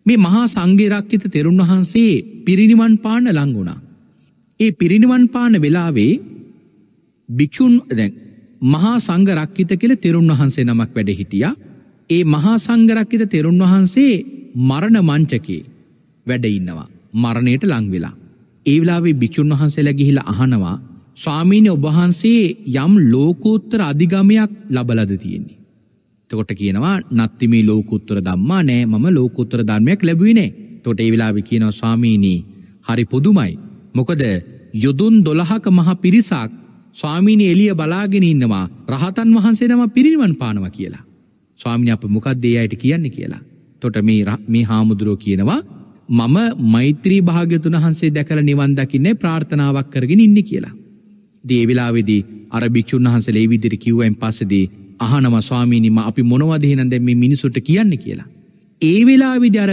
මේ මහා සංගේරක්කිත තෙරුන් වහන්සේ පිරිනිවන් පාන ලංගුණා. ඒ පිරිනිවන් පාන වෙලාවේ භික්‍ෂූන් දැන් මහා සංගරක්කිත කියල තෙරුන් වහන්සේ නමක් වැඩ හිටියා ඒ මහා සංගරක්කිත තෙරුන් වහන්සේ මරණ මංචකේ වැඩ ඉන්නවා මරණයට ලංවෙලා. ඒවෙලාවේ භික්‍ෂුන් වහන්සේලා ගිහිල අහනවා ස්වාමීනය ඔබහන්සේ යම් ලෝකෝත්තර අධිගමයක් ලබලද තියෙන්නේ. තකොට කියනවා නත්තිමේ ලෝකුත්තර දම්මා නෑ මම ලෝකුත්තර ධර්මයක් ලැබුවනේ තොට ඒ වෙලාවෙ කියනවා ස්වාමීනී හරි පුදුමයි. මොකද යොදුන් දොළහක මහ පිරිසක් ස්වාමීනි එලිය බලාගෙන ඉන්නවා රහතන් වහන්සේ නම පිරිනිවන් පානව කියලා. ස්වාමිනි අප මොකක් දේ අයට කියන්න කියලා. තොට මේ මේ හාමුදුරුව කියනවා මම මෛත්‍රී භාග්‍යතුන් වහන්සේ දැකල නිවන් දකින්නේ ප්‍රාර්ථනාවක් කරගෙන ඉන්න කියලා. දේවෙලාවෙදී අර භික්ෂුන් වහන්සේ විදිරි කිව්වෙන් පස්සදී අහනම ස්වාමීනිම අපි මොනවදහෙන දැම මිනිසුට කියන්න කියලා. ඒ වෙලා විදි අර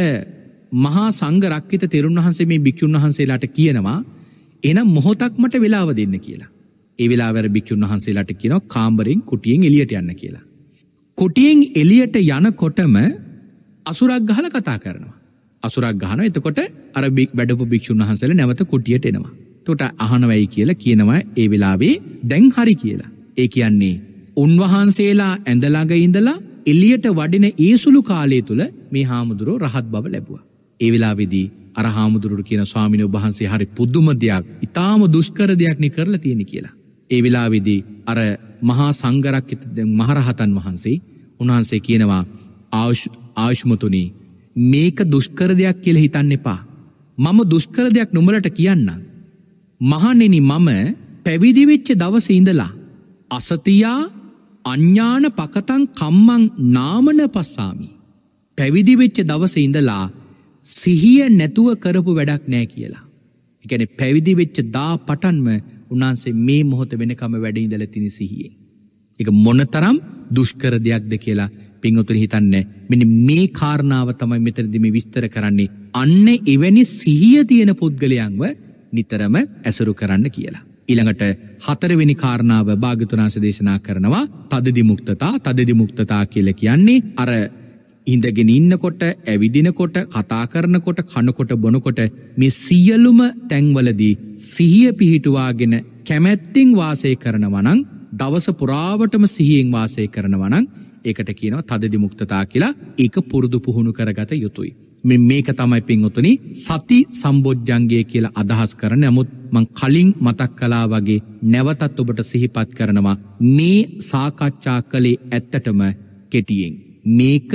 මහා සංග රක්කිත තෙරුන් වහන්සේ මේ භික්‍ෂූන් වහන්සේලාට කියනවා එනම් මොහොතක් මට වෙලාව දෙන්න කියලා. ඒ වෙලාවර භික්‍ෂූන් වහන්සේලාට කියන කාම්බරෙන් කුටියෙන් එලියට යන්න කියලා. කුටියෙන් එලියට යන කොටම අසුරක් ගහල කතා කරනවා. අසුරක් ගහන එතකොට අරබික් වැඩපු භික්ෂූන් වහන්සේල නැවත කුටියට එනවා. තොට අහනවැයි කියලා කියනවා ඒ වෙලාවේ දැන් හරි කියලා. ඒ කියන්නේ උන්වහන්සේලා ඇඳළඟ ඉඳලා එල්ලියට වඩින ඒසුළු කාලය තුළ මේ හාමුදුරුව රහත් බව ලැබවා. ඒ වෙලාවෙදී අර හාමුදුරුරු කියන ස්වාමිනය වහන්සේ හරි පුද්දුම දෙයක් ඉතාම දුෂ්කර දෙයක්නි කරලා තියෙන කියලා. ඒ වෙලාවෙදී අර මහා සංගරක් මහරහතන් වහන්සේ උන්වහන්සේ කියනවා ආශ්මතුනී මේක දුෂ්කර දෙයක් කියල හිතන්න එපා. මම දුෂ්කර දෙයක් නොමලට කියන්න. මහනෙන මම පැවිදිවෙච්ච දවස ඉඳලා. අසතියා අඥ්ඥාන පකතන් කම්මං නාමන පස්සාමි. පැවිදිවෙච්ච දවස ඉඳලා සිහිය නැතුව කරපු වැඩක් නෑ කියලා. එකැන පැවිදිවෙච්ච දා පටන්ම උන්හන්සේ මේ මොහොත වෙනකම වැඩ ඉඳල තිනි සිහියේ. එක මොනතරම් දුෂ්කර දෙයක්ද කියලා පිංහතුර හිතන්න. මෙන මේ කාරණාව තමයි මෙතරදිම විස්තර කරන්නේ. අන්න එවැනි සිහිය තියෙන පුද්ගලයන්ව නිතරම ඇසුරු කරන්න කියලා. ඉළඟට හතරවෙනි කාරණාව භාගතුනාස දේශනා කරනවා. තදදි මුක්තතා තදදි මුක්තතා කියල කියන්නේ අර ඉඳගෙන ඉන්නකොට ඇවිදිනකොට කතා කරනකොට කනකොට බොනකොට මේ සියලුම තැන්වලදී සිහිය පිහිටුවාගෙන කැමැත්තිං වාසය කරනවනං දවස පුරාවටම සිහියෙන් වාසය කරනවනං ඒකට කියනවා තදදි මුක්තතා කියලා ඒක පුරුදු පුහුණු කරගත යුතුයි. මෙ මේක තමයි පින්ඔතුනි සති සම්බෝජ්ජන්ගේ කියලා අදහස් කර නමුත් මං කලින් මතක් කලා වගේ නැවතත් ඔබට සිහිපත් කරනවා මේ සාකච්ඡා කළේ ඇත්තටම කෙටියෙන්. මේක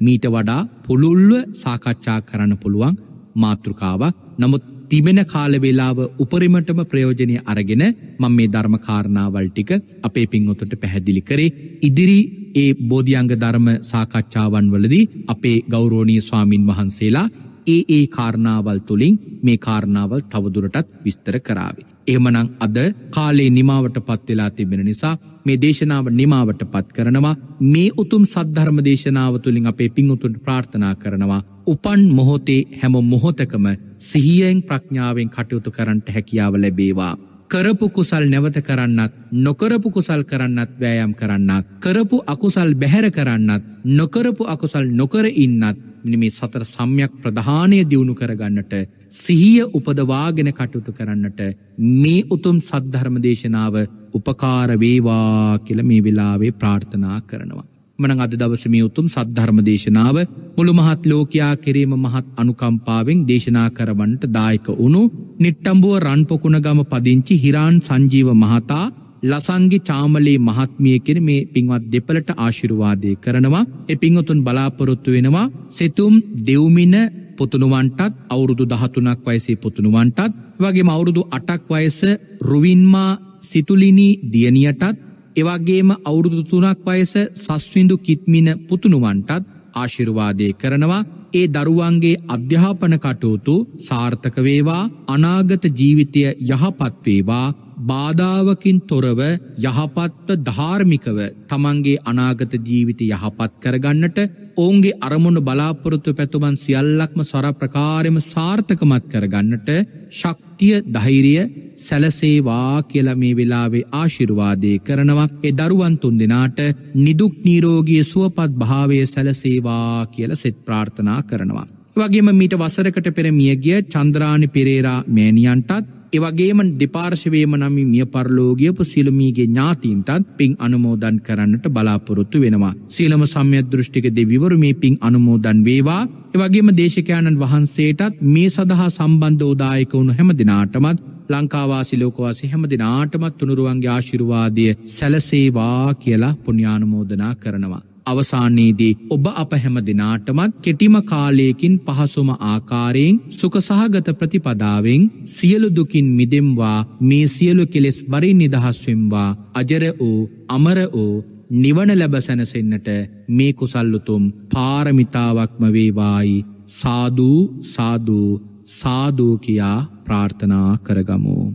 මීට වඩා පුළුල්ව සාකච්ඡා කරන්න පුළුවන් මාතෘකාවක් නමුත් තිබෙන කාලවෙලාව උපරිමටම ප්‍රයෝජනය අරගෙන මං මේ ධර්මකාරණාවල් ටික අපේ පින්ඔතුට පැහැදිලි කරේ ඉදිරි ඒ බෝධියංග ධර්ම සාකච්ඡාවන් වලදී අපේ ගෞරෝණී ස්වාමින් වහන්සේලා ඒ ඒ කාරණාවල් තුළින් මේ කාරණාවල් තවදුරටත් විස්තර කරාවේ. එහෙමනං අද කාලේ නිමාවට පත්වෙලා තිබෙන නිසා මේ දේශනාව නිමාවට පත් කරනවා මේ උතුම් සද්ධර්ම දේශනාව තුළින් අපේ පිංඋතුන්ට ප්‍රාර්ථනා කරනවා උපන් මොහොතේ හැම මොහොතකම සිහියෙන් ප්‍රඥාවෙන් කටයුතු කරන්නට හැකියාව ලැබේවා. කරපු කුසල් නැවත කරන්නත් නොකරපු කුසල් කරන්නත් වෑයම් කරන්නත් කරපු අකුසල් බැහැර කරන්නත් නොකරපු අකුසල් නොකර ඉන්නත් මේ සතර සම්යක් ප්‍රධානය දියුණු කරගන්නට සිහිය උපදවාගෙන කටයුතු කරන්නට මේ උතුම් සද්ධර්ම දේශනාව උපකාරවේවා කියල මේ වෙලාවේ ප්‍රාර්ථනා කරනවා. මන අද දවස මේ උතුම් සද්ධර්ම දේශනාව මුළු මහත් ලෝකයා කිරීම මහත් අනුකම්පාවෙන් දේශනා කරවන්නට දායක වුණු නිට්ටම්බුව රන්පොකුණ ගම පදිංචි හිරාන් සංජීව මහතා ලසන්ගි චාමලේ මහත්මිය කෙන මේ පින්වත් දෙපලට ආශිරුවාදය කරනවා. එ පිංහතුන් බලාපොරොත්තු වෙනවා සෙතුම් දෙව්මින පුතුනුවන්ටත් අවුරුදු දහතුනක් වයසේ පුතුනුවන්ටත් වගේ අවුරුදු අටක් වයස රුවින්මා සිතුලිනි දියනියටත් එවගේම අවුරුදු තුනක් වයස සස්විඳු කිත්මින පුතුනුවන්ටත් ආශිර්වාදය කරනවා. ඒ දරුවන්ගේ අධ්‍යාපන කටයුතු සාර්ථක වේවා අනාගත ජීවිතය යහපත්වේවා බාධාවකින් තොරව යහපත්ව ධාර්මිකව තමන්ගේ අනාගත ජීවිත යහපත් කරගන්නට ඔවුන්ගේ අරමුණ බලාපොරොත්තු පැතුමන් සියල්ලක්ම සොර ප්‍රකාරම සාර්ථකමත් කරගන්නට ශක්තිය ධෛරිය සැලසේවා කියල මේ වෙලාවේ ආශිර්වාදය කරනවා එ දරුවන්තුන් දෙනාට නිදුක් නීරෝගිය සුවපත් භාවය සැලසේවා කියල සෙත් ප්‍රාර්ථනා කරනවා. වගේම මීට වසරකට පෙර මියගිය චන්ද්‍රාණි පෙරේරා මෑනියන්ටත් එවගේම දෙපාර්ශවේම නමි මිය පරලෝගියපු සිලමීගේ ඥාතීන්ටත් පින් අනුමෝදන් කරන්නට බලාපොරොත්තු වෙනවා. සීලම සම්‍ය දෘෂ්ටික දෙවිවරු මේ පින් අනුමෝදන් වේවා එවගේම දේශකයාණන් වහන්සේටත් මේ සඳහා සම්බන්ධ ෝදායක වුණු හැම දෙනාටමත් ලංකාවාසි ලෝකවාසි හැම දෙනාටමත් තුනුරුවන්ගේ ආශිරුවාදය සැලසේවා කියලා පුුණ්‍යානුමෝදනා කරනවා. අවසානයේදී ඔබ අප හැම දෙනාටමත් කෙටිම කාලයකින් පහසුම ආකාරයෙන් සුකසහගත ප්‍රතිපදාවෙන් සියලු දුකින් මිදෙම්වා මේ සියලු කෙලෙස් බරි නිදහස්වෙම්වා අජර වූ අමර වූ නිවන ලැබ සැනසෙන්න්නට මේ කුසල්ලුතුම් පාරමිතාවක්ම වේවායි සාධූ සාධූ සාධූ කියා ප්‍රාර්ථනා කරගමු.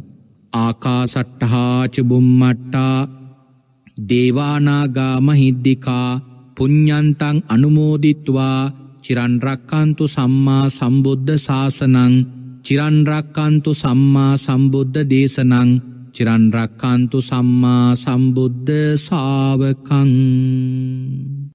ආකාසට්ටහාචබුම්මට්ටා දේවානාගා මහිද්දිකා පුඤ්ඥන්තං අනුමෝදිත්වා චිරන්රක්කන්තු සම්මා සම්බුද්ධ ශාසනං චිරන්රක්කන්තු සම්මා සම්බුද්ධ දේශනං චිරන්රක්කන්තු සම්මා සම්බුද්ධ සාවකං